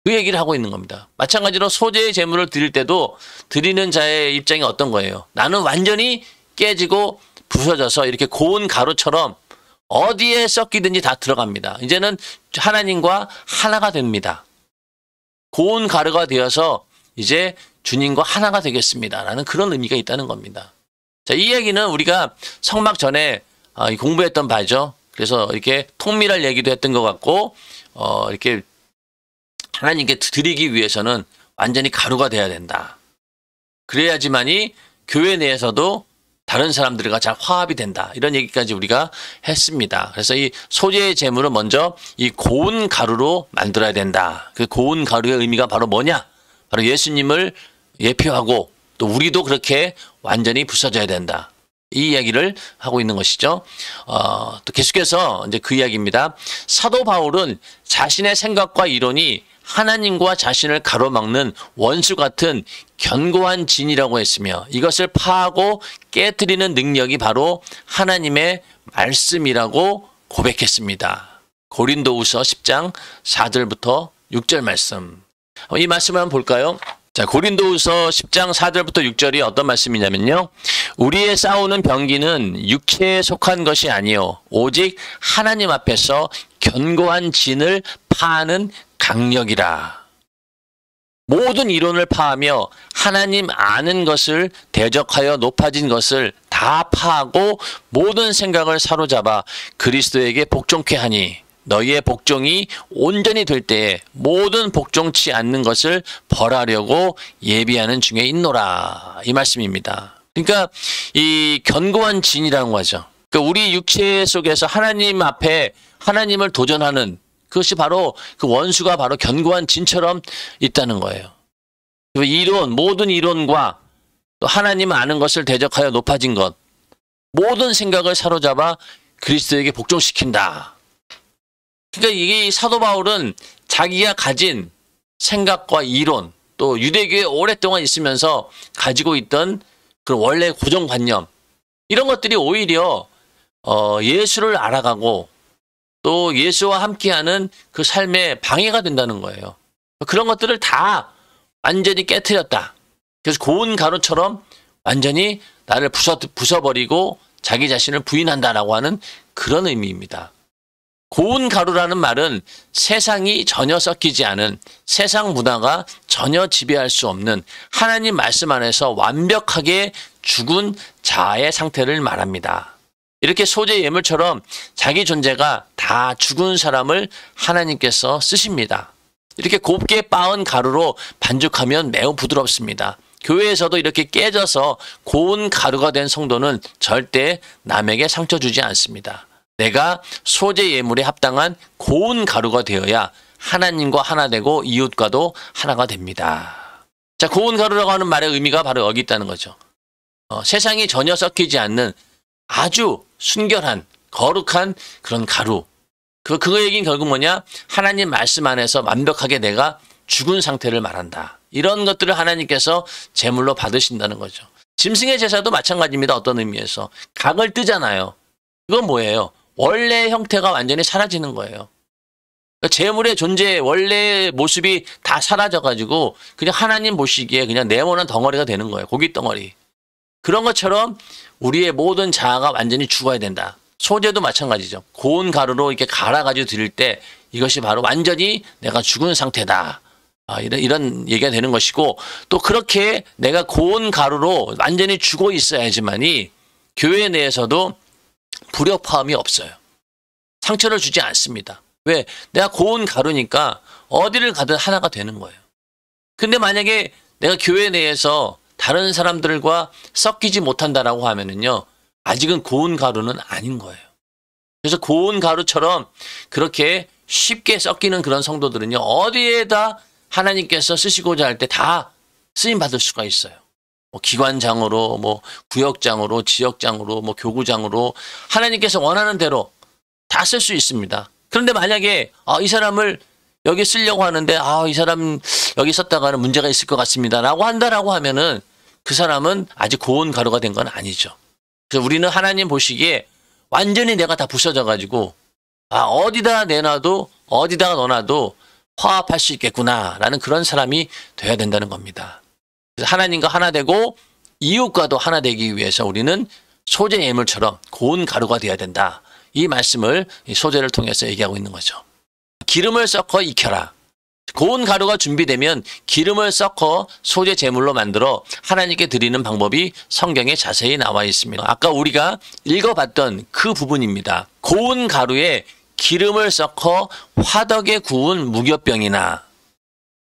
그 얘기를 하고 있는 겁니다. 마찬가지로 소재의 제물을 드릴 때도 드리는 자의 입장이 어떤 거예요? 나는 완전히 깨지고 부서져서 이렇게 고운 가루처럼 어디에 섞이든지 다 들어갑니다. 이제는 하나님과 하나가 됩니다. 고운 가루가 되어서 이제 주님과 하나가 되겠습니다. 라는 그런 의미가 있다는 겁니다. 자, 이 얘기는 우리가 성막 전에 아, 공부했던 바죠. 그래서 이렇게 통밀할 얘기도 했던 것 같고, 어, 이렇게 하나님께 드리기 위해서는 완전히 가루가 돼야 된다. 그래야지만이 교회 내에서도 다른 사람들과 잘 화합이 된다. 이런 얘기까지 우리가 했습니다. 그래서 이 소재의 재물은 먼저 이 고운 가루로 만들어야 된다. 그 고운 가루의 의미가 바로 뭐냐? 바로 예수님을 예표하고 또 우리도 그렇게 완전히 부서져야 된다. 이 이야기를 하고 있는 것이죠. 어, 또 계속해서 이제 그 이야기입니다. 사도 바울은 자신의 생각과 이론이 하나님과 자신을 가로막는 원수 같은 견고한 진이라고 했으며 이것을 파하고 깨뜨리는 능력이 바로 하나님의 말씀이라고 고백했습니다. 고린도우서 10장 4절부터 6절 말씀. 이 말씀을 한번 볼까요? 자, 고린도후서 10장 4절부터 6절이 어떤 말씀이냐면요. 우리의 싸우는 병기는 육체에 속한 것이 아니요 오직 하나님 앞에서 견고한 진을 파하는 강력이라. 모든 이론을 파하며 하나님 아는 것을 대적하여 높아진 것을 다 파하고 모든 생각을 사로잡아 그리스도에게 복종케 하니 너희의 복종이 온전히 될 때에 모든 복종치 않는 것을 벌하려고 예비하는 중에 있노라. 이 말씀입니다. 그러니까 이 견고한 진이라는 거죠. 그러니까 우리 육체 속에서 하나님 앞에 하나님을 도전하는 그것이 바로 그 원수가 바로 견고한 진처럼 있다는 거예요. 이론, 모든 이론과 또 하나님 아는 것을 대적하여 높아진 것, 모든 생각을 사로잡아 그리스도에게 복종시킨다. 그러니까 이게 사도 바울은 자기가 가진 생각과 이론 또 유대교에 오랫동안 있으면서 가지고 있던 그 원래 고정관념 이런 것들이 오히려 어 예수를 알아가고 또 예수와 함께하는 그 삶에 방해가 된다는 거예요. 그런 것들을 다 완전히 깨뜨렸다. 그래서 고운 가루처럼 완전히 나를 부숴, 부숴버리고 자기 자신을 부인한다라고 하는 그런 의미입니다. 고운 가루라는 말은 세상이 전혀 섞이지 않은 세상 문화가 전혀 지배할 수 없는 하나님 말씀 안에서 완벽하게 죽은 자아의 상태를 말합니다. 이렇게 소재 예물처럼 자기 존재가 다 죽은 사람을 하나님께서 쓰십니다. 이렇게 곱게 빻은 가루로 반죽하면 매우 부드럽습니다. 교회에서도 이렇게 깨져서 고운 가루가 된 성도는 절대 남에게 상처 주지 않습니다. 내가 소재 예물에 합당한 고운 가루가 되어야 하나님과 하나 되고 이웃과도 하나가 됩니다. 자, 고운 가루라고 하는 말의 의미가 바로 여기 있다는 거죠. 어, 세상이 전혀 섞이지 않는 아주 순결한 거룩한 그런 가루. 그, 그거 얘기는 결국 뭐냐? 하나님 말씀 안에서 완벽하게 내가 죽은 상태를 말한다. 이런 것들을 하나님께서 제물로 받으신다는 거죠. 짐승의 제사도 마찬가지입니다. 어떤 의미에서. 각을 뜨잖아요. 그건 뭐예요? 원래 형태가 완전히 사라지는 거예요. 그러니까 재물의 존재, 원래 모습이 다 사라져가지고 그냥 하나님 보시기에 그냥 네모난 덩어리가 되는 거예요. 고기 덩어리. 그런 것처럼 우리의 모든 자아가 완전히 죽어야 된다. 소재도 마찬가지죠. 고운 가루로 이렇게 갈아가지고 드릴 때 이것이 바로 완전히 내가 죽은 상태다. 아, 이런, 이런 얘기가 되는 것이고 또 그렇게 내가 고운 가루로 완전히 죽어 있어야지만이 교회 내에서도 불협화음이 없어요. 상처를 주지 않습니다. 왜? 내가 고운 가루니까 어디를 가든 하나가 되는 거예요. 근데 만약에 내가 교회 내에서 다른 사람들과 섞이지 못한다라고 하면은요, 아직은 고운 가루는 아닌 거예요. 그래서 고운 가루처럼 그렇게 쉽게 섞이는 그런 성도들은요, 어디에다 하나님께서 쓰시고자 할 때 다 쓰임 받을 수가 있어요. 뭐 기관장으로, 뭐 구역장으로, 지역장으로, 뭐 교구장으로 하나님께서 원하는 대로 다 쓸 수 있습니다. 그런데 만약에 아, 이 사람을 여기 쓰려고 하는데 아, 이 사람 여기 썼다가는 문제가 있을 것 같습니다라고 한다라고 하면은 그 사람은 아직 고운 가루가 된 건 아니죠. 그래서 우리는 하나님 보시기에 완전히 내가 다 부서져 가지고 아, 어디다 내놔도 어디다가 넣어놔도 화합할 수 있겠구나라는 그런 사람이 돼야 된다는 겁니다. 그래서 하나님과 하나 되고 이웃과도 하나 되기 위해서 우리는 소재 예물처럼 고운 가루가 되어야 된다. 이 말씀을 이 소재를 통해서 얘기하고 있는 거죠. 기름을 섞어 익혀라. 고운 가루가 준비되면 기름을 섞어 소재 제물로 만들어 하나님께 드리는 방법이 성경에 자세히 나와 있습니다. 아까 우리가 읽어봤던 그 부분입니다. 고운 가루에 기름을 섞어 화덕에 구운 무교병이나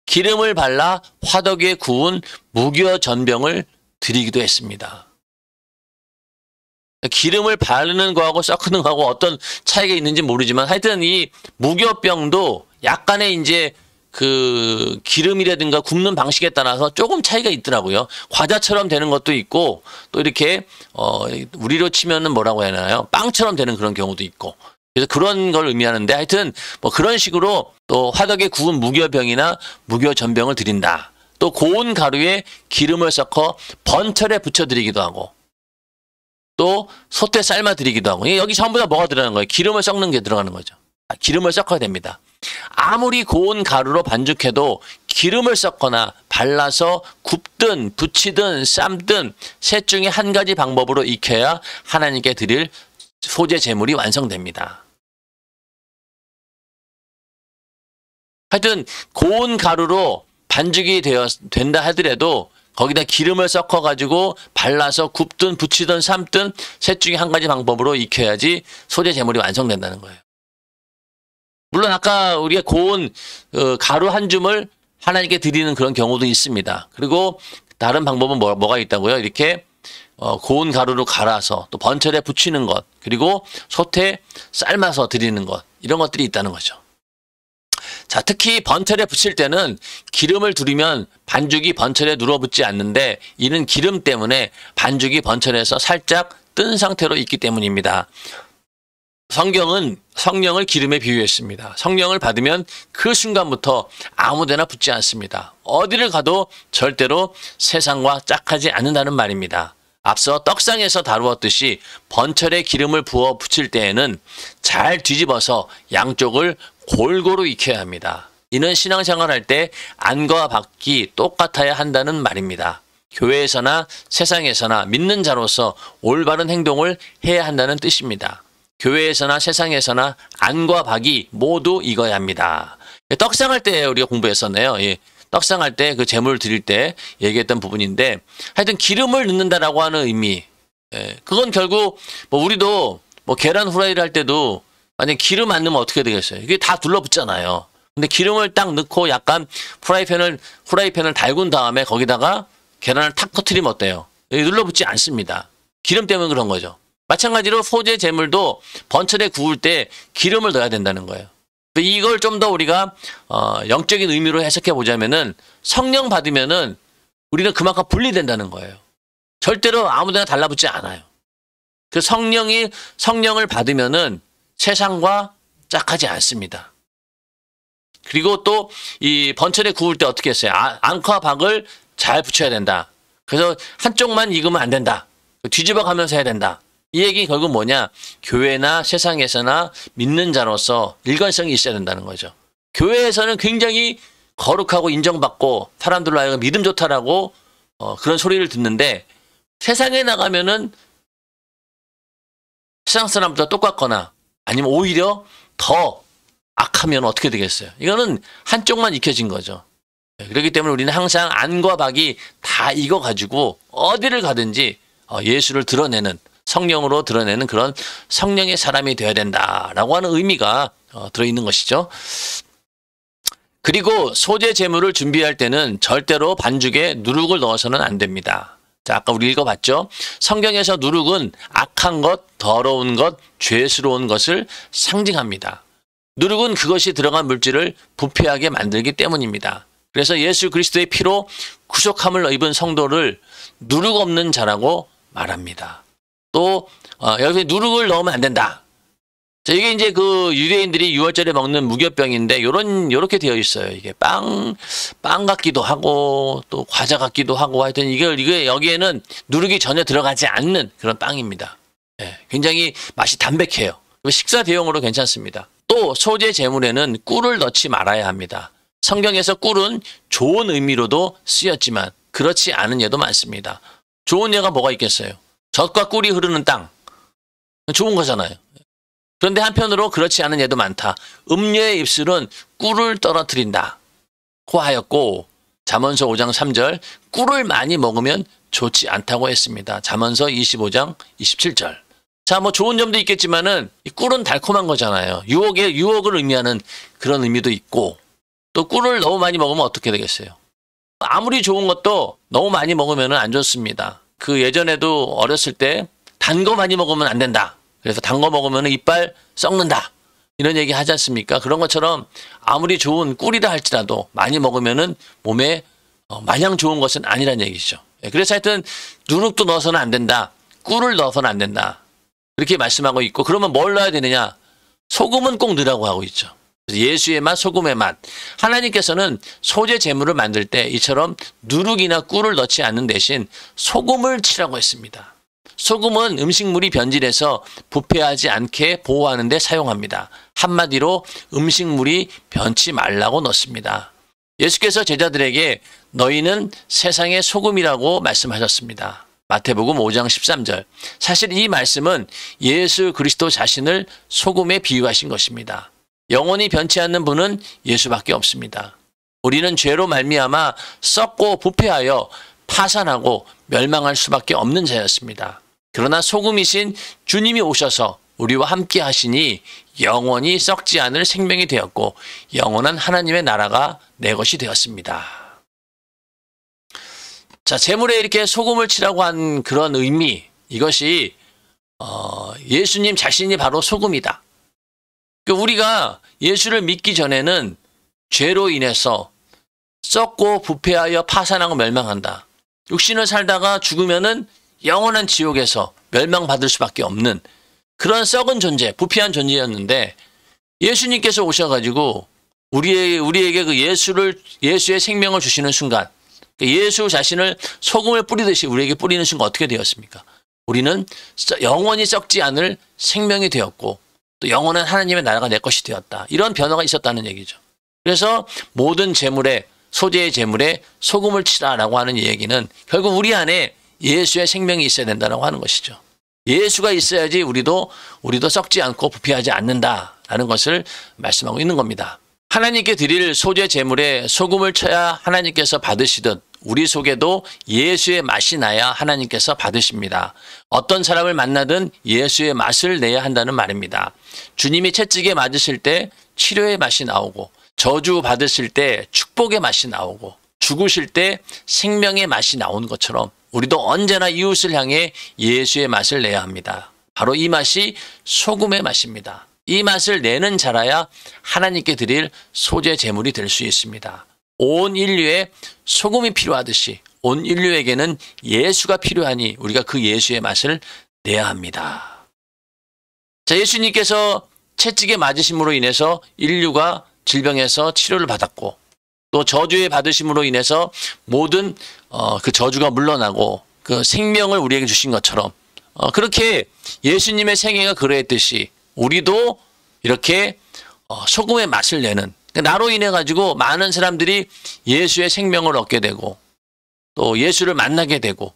기름을 발라 화덕에 구운 무교 전병을 드리기도 했습니다. 기름을 바르는 거하고 섞는 거하고 어떤 차이가 있는지 모르지만 하여튼 이 무교병도 약간의 이제 그 기름이라든가 굽는 방식에 따라서 조금 차이가 있더라고요. 과자처럼 되는 것도 있고 또 이렇게 어 우리로 치면은 뭐라고 해야 하나요? 빵처럼 되는 그런 경우도 있고. 그래서 그런 걸 의미하는데 하여튼 뭐 그런 식으로 또 화덕에 구운 무교병이나 무교전병을 드린다. 또 고운 가루에 기름을 섞어 번철에 붙여드리기도 하고 또 소태 삶아 드리기도 하고 여기 전부 다 뭐가 들어가는 거예요? 기름을 섞는 게 들어가는 거죠. 아, 기름을 섞어야 됩니다. 아무리 고운 가루로 반죽해도 기름을 섞거나 발라서 굽든 붙이든 삶든 셋 중에 한 가지 방법으로 익혀야 하나님께 드릴 소재 제물이 완성됩니다. 하여튼 고운 가루로 반죽이 되어 된다 하더라도 거기다 기름을 섞어 가지고 발라서 굽든 붙이든 삶든 셋 중에 한 가지 방법으로 익혀야지 소재 제물이 완성된다는 거예요. 물론 아까 우리가 고운 어, 가루 한 줌을 하나님께 드리는 그런 경우도 있습니다. 그리고 다른 방법은 뭐, 뭐가 있다고요? 이렇게 어, 고운 가루로 갈아서 또 번철에 붙이는 것 그리고 솥에 삶아서 드리는 것 이런 것들이 있다는 거죠. 자, 특히 번철에 붙일 때는 기름을 두르면 반죽이 번철에 눌어붙지 않는데 이는 기름 때문에 반죽이 번철에서 살짝 뜬 상태로 있기 때문입니다. 성경은 성령을 기름에 비유했습니다. 성령을 받으면 그 순간부터 아무데나 붙지 않습니다. 어디를 가도 절대로 세상과 짝하지 않는다는 말입니다. 앞서 떡상에서 다루었듯이 번철에 기름을 부어 붙일 때에는 잘 뒤집어서 양쪽을 골고루 익혀야 합니다. 이는 신앙생활 할 때 안과 밖이 똑같아야 한다는 말입니다. 교회에서나 세상에서나 믿는 자로서 올바른 행동을 해야 한다는 뜻입니다. 교회에서나 세상에서나 안과 박이 모두 익어야 합니다. 떡상할 때 우리가 공부했었네요. 예. 떡상할 때 그 재물 드릴 때 얘기했던 부분인데 하여튼 기름을 넣는다라고 하는 의미. 예. 그건 결국 뭐 우리도 뭐 계란 후라이를 할 때도 만약 기름 안 넣으면 어떻게 되겠어요? 이게 다 둘러붙잖아요. 근데 기름을 딱 넣고 약간 프라이팬을 후라이팬을 달군 다음에 거기다가 계란을 탁 터트리면 어때요? 눌러붙지 않습니다. 기름 때문에 그런 거죠. 마찬가지로 소재 재물도 번철에 구울 때 기름을 넣어야 된다는 거예요. 이걸 좀 더 우리가 어, 영적인 의미로 해석해 보자면은 성령 받으면은 우리는 그만큼 분리된다는 거예요. 절대로 아무데나 달라붙지 않아요. 그 성령이 성령을 받으면은 세상과 짝하지 않습니다. 그리고 또 이 번철에 구울 때 어떻게 했어요? 아, 앙카 박을 잘 붙여야 된다. 그래서 한쪽만 익으면 안 된다. 뒤집어 가면서 해야 된다. 이 얘기 결국 뭐냐? 교회나 세상에서나 믿는 자로서 일관성이 있어야 된다는 거죠. 교회에서는 굉장히 거룩하고 인정받고 사람들로 하여금 믿음 좋다라고 어, 그런 소리를 듣는데 세상에 나가면은 세상 사람보다 똑같거나 아니면 오히려 더 악하면 어떻게 되겠어요? 이거는 한쪽만 익혀진 거죠. 네, 그렇기 때문에 우리는 항상 안과 박이 다 익어 가지고 어디를 가든지 어, 예수를 드러내는 성령으로 드러내는 그런 성령의 사람이 되어야 된다라고 하는 의미가 어, 들어 있는 것이죠. 그리고 소재 재물을 준비할 때는 절대로 반죽에 누룩을 넣어서는 안 됩니다. 자, 아까 우리 읽어봤죠? 성경에서 누룩은 악한 것, 더러운 것, 죄스러운 것을 상징합니다. 누룩은 그것이 들어간 물질을 부패하게 만들기 때문입니다. 그래서 예수 그리스도의 피로 구속함을 입은 성도를 누룩 없는 자라고 말합니다. 또 어, 여기 누룩을 넣으면 안 된다. 자, 이게 이제 그 유대인들이 6월절에 먹는 무교병인데 요런 요렇게 되어 있어요. 이게 빵, 빵 같기도 하고 또 과자 같기도 하고 하여튼 이걸 이게 여기에는 누룩이 전혀 들어가지 않는 그런 빵입니다. 예, 굉장히 맛이 담백해요. 식사 대용으로 괜찮습니다. 또 소재 제물에는 꿀을 넣지 말아야 합니다. 성경에서 꿀은 좋은 의미로도 쓰였지만 그렇지 않은 예도 많습니다. 좋은 예가 뭐가 있겠어요? 젖과 꿀이 흐르는 땅. 좋은 거잖아요. 그런데 한편으로 그렇지 않은 예도 많다. 음녀의 입술은 꿀을 떨어뜨린다. 고 하였고 잠언서 5장 3절 꿀을 많이 먹으면 좋지 않다고 했습니다. 잠언서 25장 27절. 자, 뭐 좋은 점도 있겠지만은 꿀은 달콤한 거잖아요. 유혹의 유혹을 의미하는 그런 의미도 있고 또 꿀을 너무 많이 먹으면 어떻게 되겠어요? 아무리 좋은 것도 너무 많이 먹으면 안 좋습니다. 그 예전에도 어렸을 때 단 거 많이 먹으면 안 된다. 그래서 단 거 먹으면 이빨 썩는다. 이런 얘기 하지 않습니까? 그런 것처럼 아무리 좋은 꿀이라 할지라도 많이 먹으면은 몸에 어, 마냥 좋은 것은 아니란 얘기죠. 예, 그래서 하여튼 누룩도 넣어서는 안 된다. 꿀을 넣어서는 안 된다. 그렇게 말씀하고 있고 그러면 뭘 넣어야 되느냐? 소금은 꼭 넣으라고 하고 있죠. 예수의 맛, 소금의 맛. 하나님께서는 소재 제물을 만들 때 이처럼 누룩이나 꿀을 넣지 않는 대신 소금을 치라고 했습니다. 소금은 음식물이 변질해서 부패하지 않게 보호하는 데 사용합니다. 한마디로 음식물이 변치 말라고 넣습니다. 예수께서 제자들에게 너희는 세상의 소금이라고 말씀하셨습니다. 마태복음 5장 13절. 사실 이 말씀은 예수 그리스도 자신을 소금에 비유하신 것입니다. 영원히 변치 않는 분은 예수밖에 없습니다. 우리는 죄로 말미암아 썩고 부패하여 파산하고 멸망할 수밖에 없는 자였습니다. 그러나 소금이신 주님이 오셔서 우리와 함께 하시니 영원히 썩지 않을 생명이 되었고 영원한 하나님의 나라가 내 것이 되었습니다. 자, 재물에 이렇게 소금을 치라고 한 그런 의미 이것이 어, 예수님 자신이 바로 소금이다. 그 우리가 예수를 믿기 전에는 죄로 인해서 썩고 부패하여 파산하고 멸망한다. 육신을 살다가 죽으면은 영원한 지옥에서 멸망받을 수밖에 없는 그런 썩은 존재, 부패한 존재였는데 예수님께서 오셔가지고 우리에게, 우리에게 그 예수를, 예수의 생명을 주시는 순간 그 예수 자신을 소금을 뿌리듯이 우리에게 뿌리는 순간 어떻게 되었습니까? 우리는 영원히 썩지 않을 생명이 되었고 또 영원한 하나님의 나라가 내 것이 되었다. 이런 변화가 있었다는 얘기죠. 그래서 모든 재물에 소재의 재물에 소금을 치라라고 하는 얘기는 결국 우리 안에 예수의 생명이 있어야 된다고 하는 것이죠. 예수가 있어야지 우리도 우리도 썩지 않고 부패하지 않는다라는 것을 말씀하고 있는 겁니다. 하나님께 드릴 소재 제물에 소금을 쳐야 하나님께서 받으시듯 우리 속에도 예수의 맛이 나야 하나님께서 받으십니다. 어떤 사람을 만나든 예수의 맛을 내야 한다는 말입니다. 주님이 채찍에 맞으실 때 치료의 맛이 나오고 저주 받으실 때 축복의 맛이 나오고 죽으실 때 생명의 맛이 나오는 것처럼 우리도 언제나 이웃을 향해 예수의 맛을 내야 합니다. 바로 이 맛이 소금의 맛입니다. 이 맛을 내는 자라야 하나님께 드릴 소재 제물이 될 수 있습니다. 온 인류에 소금이 필요하듯이 온 인류에게는 예수가 필요하니 우리가 그 예수의 맛을 내야 합니다. 자, 예수님께서 채찍에 맞으심으로 인해서 인류가 질병에서 치료를 받았고 또 저주에 받으심으로 인해서 모든 어, 그 저주가 물러나고 그 생명을 우리에게 주신 것처럼 어, 그렇게 예수님의 생애가 그러했듯이 우리도 이렇게 어, 소금의 맛을 내는 나로 인해 가지고 많은 사람들이 예수의 생명을 얻게 되고 또 예수를 만나게 되고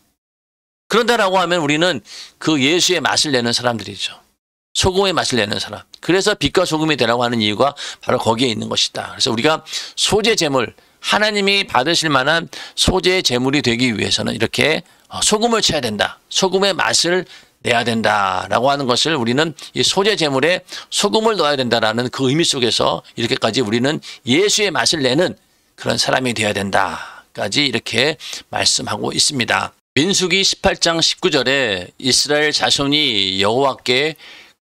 그런다라고 하면 우리는 그 예수의 맛을 내는 사람들이죠. 소금의 맛을 내는 사람. 그래서 빛과 소금이 되라고 하는 이유가 바로 거기에 있는 것이다. 그래서 우리가 소재 제물 하나님이 받으실 만한 소재 제물이 되기 위해서는 이렇게 어, 소금을 쳐야 된다. 소금의 맛을 내야 된다라고 하는 것을 우리는 이 소재 제물에 소금을 넣어야 된다라는 그 의미 속에서 이렇게까지 우리는 예수의 맛을 내는 그런 사람이 되어야 된다까지 이렇게 말씀하고 있습니다. 민수기 18장 19절에 이스라엘 자손이 여호와께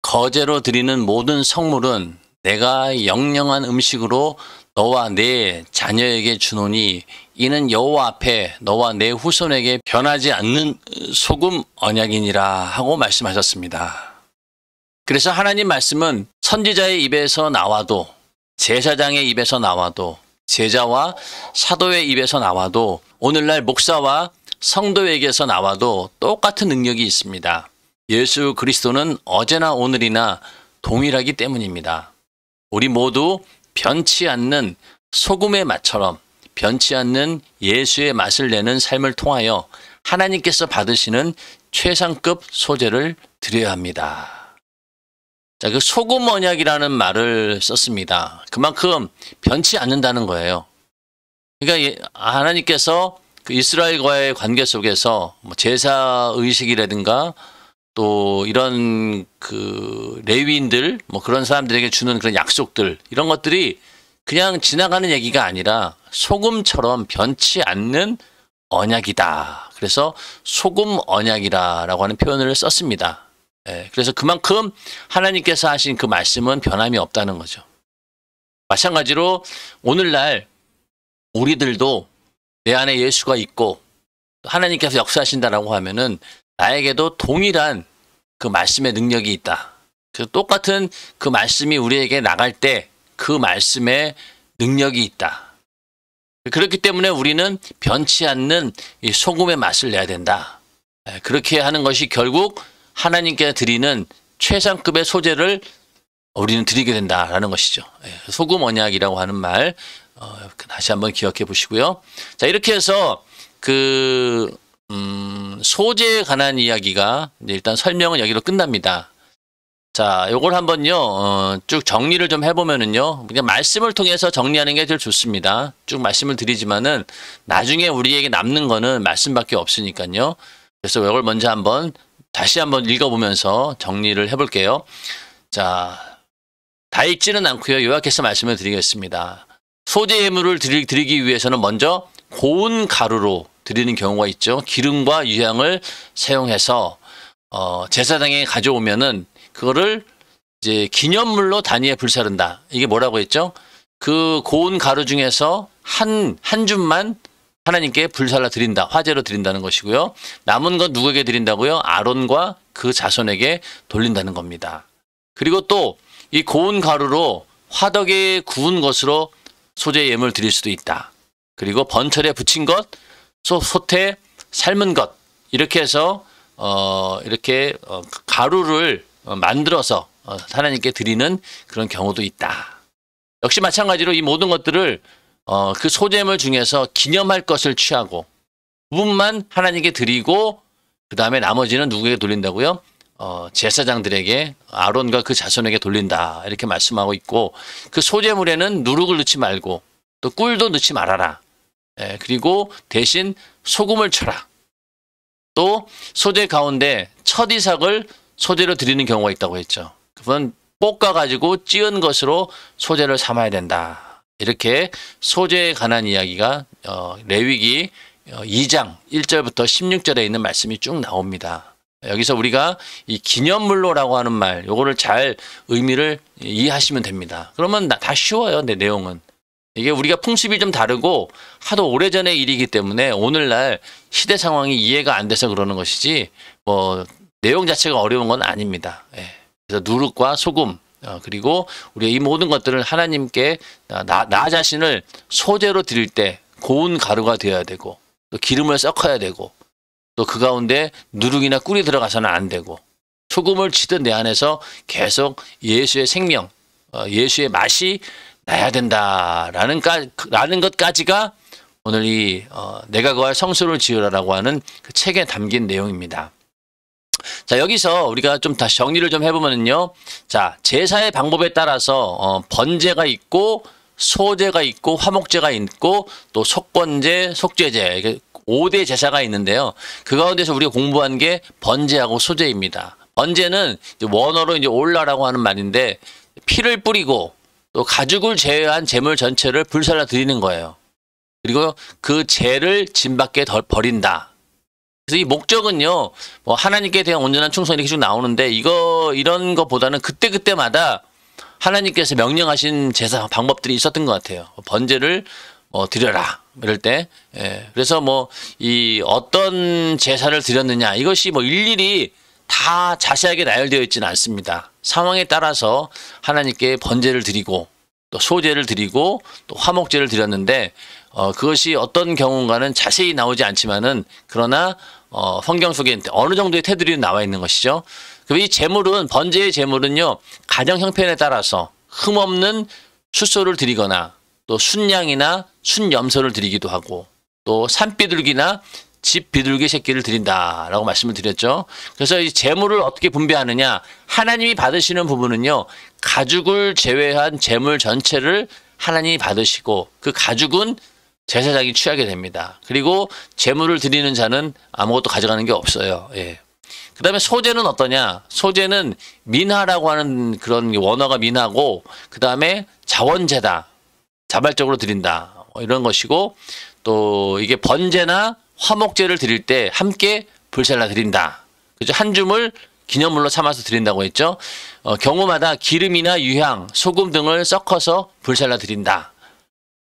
거제로 드리는 모든 성물은 내가 영영한 음식으로 너와 내 자녀에게 주노니 이는 여호와 앞에 너와 내 후손에게 변하지 않는 소금 언약이니라 하고 말씀하셨습니다. 그래서 하나님 말씀은 선지자의 입에서 나와도 제사장의 입에서 나와도 제자와 사도의 입에서 나와도 오늘날 목사와 성도에게서 나와도 똑같은 능력이 있습니다. 예수 그리스도는 어제나 오늘이나 동일하기 때문입니다. 우리 모두 변치 않는 소금의 맛처럼 변치 않는 예수의 맛을 내는 삶을 통하여 하나님께서 받으시는 최상급 소재를 드려야 합니다. 자, 그 소금 언약이라는 말을 썼습니다. 그만큼 변치 않는다는 거예요. 그러니까 하나님께서 그 이스라엘과의 관계 속에서 뭐 제사 의식이라든가 또 이런 그 레위인들 뭐 그런 사람들에게 주는 그런 약속들 이런 것들이 그냥 지나가는 얘기가 아니라 소금처럼 변치 않는 언약이다. 그래서 소금 언약이라라고 하는 표현을 썼습니다. 예, 그래서 그만큼 하나님께서 하신 그 말씀은 변함이 없다는 거죠. 마찬가지로 오늘날 우리들도 내 안에 예수가 있고 하나님께서 역사하신다라고 하면은 나에게도 동일한 그 말씀의 능력이 있다. 그 똑같은 그 말씀이 우리에게 나갈 때 그 말씀의 능력이 있다. 그렇기 때문에 우리는 변치 않는 이 소금의 맛을 내야 된다. 예, 그렇게 하는 것이 결국 하나님께 드리는 최상급의 소재를 우리는 드리게 된다라는 것이죠. 예, 소금 언약이라고 하는 말 어, 다시 한번 기억해 보시고요. 자 이렇게 해서 그 음, 소재에 관한 이야기가 일단 설명은 여기로 끝납니다. 자, 요걸 한번요, 어, 쭉 정리를 좀 해보면은요, 그냥 말씀을 통해서 정리하는 게 제일 좋습니다. 쭉 말씀을 드리지만은, 나중에 우리에게 남는 거는 말씀밖에 없으니까요. 그래서 이걸 먼저 한번, 다시 한번 읽어보면서 정리를 해볼게요. 자, 다 읽지는 않고요. 요약해서 말씀을 드리겠습니다. 소재 예물을 드리기 위해서는 먼저 고운 가루로 드리는 경우가 있죠. 기름과 유향을 사용해서 어, 제사장에 가져오면은 그거를 이제 기념물로 단위에 불사른다. 이게 뭐라고 했죠? 그 고운 가루 중에서 한, 한 줌만 하나님께 불살라 드린다. 화제로 드린다는 것이고요. 남은 것 누구에게 드린다고요? 아론과 그 자손에게 돌린다는 겁니다. 그리고 또 이 고운 가루로 화덕에 구운 것으로 소재 예물 드릴 수도 있다. 그리고 번철에 붙인 것, 소, 소태, 삶은 것 이렇게 해서 어, 이렇게 어, 가루를 어, 만들어서 어, 하나님께 드리는 그런 경우도 있다. 역시 마찬가지로 이 모든 것들을 어, 그 소재물 중에서 기념할 것을 취하고 부분만 하나님께 드리고 그 다음에 나머지는 누구에게 돌린다고요? 어, 제사장들에게 아론과 그 자손에게 돌린다 이렇게 말씀하고 있고 그 소재물에는 누룩을 넣지 말고 또 꿀도 넣지 말아라. 예, 그리고 대신 소금을 쳐라. 또 소재 가운데 첫 이삭을 소재로 드리는 경우가 있다고 했죠. 그건 볶아 가지고 찌은 것으로 소재를 삼아야 된다. 이렇게 소재에 관한 이야기가 어, 레위기 2장 어, 1절부터 16절에 있는 말씀이 쭉 나옵니다. 여기서 우리가 이 기념물로라고 하는 말, 요거를 잘 의미를 이해하시면 됩니다. 그러면 다 쉬워요, 내 내용은. 이게 우리가 풍습이 좀 다르고 하도 오래전의 일이기 때문에 오늘날 시대 상황이 이해가 안 돼서 그러는 것이지 뭐 내용 자체가 어려운 건 아닙니다. 예. 그래서 누룩과 소금 어, 그리고 우리의 이 모든 것들을 하나님께 나, 나 자신을 소재로 드릴 때 고운 가루가 되어야 되고 또 기름을 섞어야 되고 또 그 가운데 누룩이나 꿀이 들어가서는 안 되고 소금을 치듯 내 안에서 계속 예수의 생명, 어, 예수의 맛이 나야 된다라는 까, 라는 것까지가 오늘 이 어, 내가 거할 성소를 지으라라고 하는 그 책에 담긴 내용입니다. 자 여기서 우리가 좀 다시 정리를 좀 해보면요. 자 제사의 방법에 따라서 어, 번제가 있고 소제가 있고 화목제가 있고 또 속번제, 속제제 5대 제사가 있는데요. 그 가운데서 우리가 공부한 게 번제하고 소제입니다. 번제는 원어로 이제 올라라고 하는 말인데 피를 뿌리고 또 가죽을 제외한 재물 전체를 불살라 드리는 거예요. 그리고 그 죄를 짐 밖에 덜 버린다. 그래서 이 목적은요, 뭐 하나님께 대한 온전한 충성 이렇게 쭉 나오는데 이거 이런 것보다는 그때 그때마다 하나님께서 명령하신 제사 방법들이 있었던 것 같아요. 번제를 어, 드려라 이럴 때. 예. 그래서 뭐 이 어떤 제사를 드렸느냐 이것이 뭐 일일이 다 자세하게 나열되어 있지는 않습니다. 상황에 따라서 하나님께 번제를 드리고 또 소제를 드리고 또 화목제를 드렸는데 어, 그것이 어떤 경우인가는 자세히 나오지 않지만은 그러나 어, 성경 속에 어느 정도의 테두리는 나와 있는 것이죠. 그이 제물은 번제의 제물은요 가정 형편에 따라서 흠 없는 숫소를 드리거나 또 순양이나 순염소를 드리기도 하고 또 산비둘기나 집 비둘기 새끼를 드린다라고 말씀을 드렸죠. 그래서 이 재물을 어떻게 분배하느냐? 하나님이 받으시는 부분은요. 가죽을 제외한 재물 전체를 하나님이 받으시고 그 가죽은 제사장이 취하게 됩니다. 그리고 재물을 드리는 자는 아무것도 가져가는 게 없어요. 예. 그 다음에 소재는 어떠냐? 소재는 민하라고 하는 그런 원어가 민하고, 그 다음에 자원제다. 자발적으로 드린다. 뭐 이런 것이고, 또 이게 번제나 화목제를 드릴 때 함께 불살라 드린다. 그죠? 한 줌을 기념물로 삼아서 드린다고 했죠. 어, 경우마다 기름이나 유향, 소금 등을 섞어서 불살라 드린다.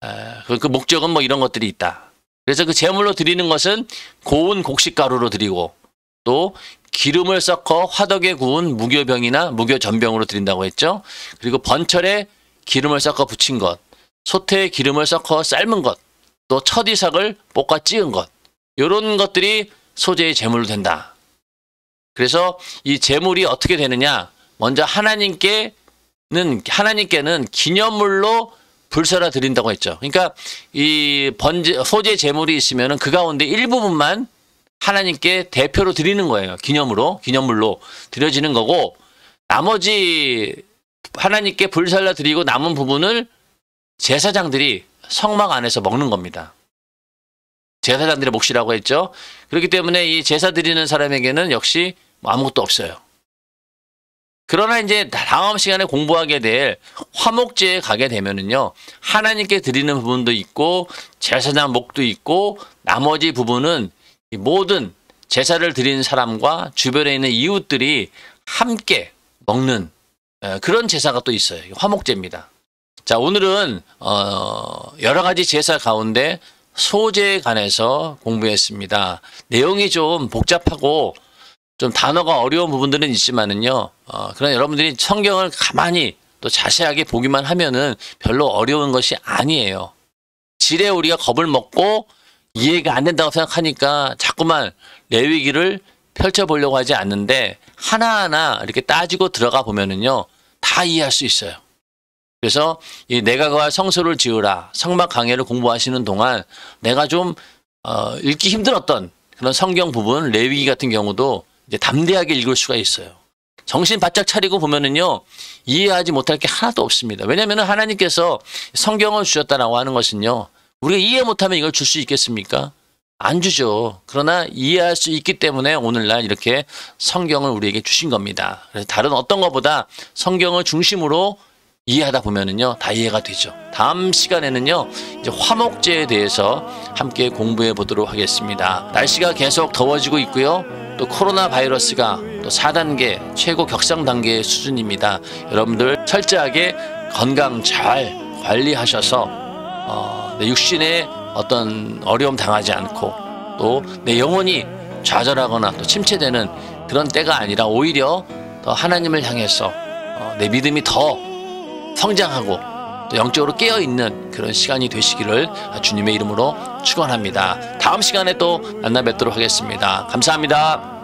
에, 그, 그 목적은 뭐 이런 것들이 있다. 그래서 그 제물로 드리는 것은 고운 곡식가루로 드리고 또 기름을 섞어 화덕에 구운 무교병이나 무교전병으로 드린다고 했죠. 그리고 번철에 기름을 섞어 붙인 것, 소태에 기름을 섞어 삶은 것, 또 첫이삭을 볶아 찌은 것, 이런 것들이 소재의 제물로 된다. 그래서 이 제물이 어떻게 되느냐? 먼저 하나님께는 하나님께는 기념물로 불사라 드린다고 했죠. 그러니까 이 번제 소재 제물이 있으면은 그 가운데 일부분만 하나님께 대표로 드리는 거예요. 기념으로 기념물로 드려지는 거고 나머지 하나님께 불살라 드리고 남은 부분을 제사장들이 성막 안에서 먹는 겁니다. 제사장들의 몫이라고 했죠. 그렇기 때문에 이 제사 드리는 사람에게는 역시 뭐 아무것도 없어요. 그러나 이제 다음 시간에 공부하게 될 화목제에 가게 되면은요, 하나님께 드리는 부분도 있고, 제사장 목도 있고, 나머지 부분은 모든 제사를 드리는 사람과 주변에 있는 이웃들이 함께 먹는 그런 제사가 또 있어요. 화목제입니다. 자, 오늘은, 어, 여러 가지 제사 가운데 소재에 관해서 공부했습니다. 내용이 좀 복잡하고 좀 단어가 어려운 부분들은 있지만은요. 어, 그러나 여러분들이 성경을 가만히 또 자세하게 보기만 하면은 별로 어려운 것이 아니에요. 지레 우리가 겁을 먹고 이해가 안 된다고 생각하니까 자꾸만 레위기를 펼쳐보려고 하지 않는데 하나하나 이렇게 따지고 들어가 보면은요. 다 이해할 수 있어요. 그래서 이 내가 그 성소를 지으라 성막 강해를 공부하시는 동안 내가 좀 어, 읽기 힘들었던 그런 성경 부분 레위기 같은 경우도 이제 담대하게 읽을 수가 있어요. 정신 바짝 차리고 보면은요 이해하지 못할 게 하나도 없습니다. 왜냐하면 하나님께서 성경을 주셨다라고 하는 것은요 우리가 이해 못하면 이걸 줄 수 있겠습니까? 안 주죠. 그러나 이해할 수 있기 때문에 오늘날 이렇게 성경을 우리에게 주신 겁니다. 그래서 다른 어떤 것보다 성경을 중심으로 이해하다 보면은요 다 이해가 되죠. 다음 시간에는요 이제 화목제에 대해서 함께 공부해 보도록 하겠습니다. 날씨가 계속 더워지고 있고요. 또 코로나 바이러스가 또 4단계 최고 격상 단계 수준입니다. 여러분들 철저하게 건강 잘 관리하셔서 어, 내 육신에 어떤 어려움 당하지 않고 또 내 영혼이 좌절하거나 또 침체되는 그런 때가 아니라 오히려 더 하나님을 향해서 어, 내 믿음이 더 성장하고 또 영적으로 깨어 있는 그런 시간이 되시기를 주님의 이름으로 축원합니다. 다음 시간에 또 만나 뵙도록 하겠습니다. 감사합니다.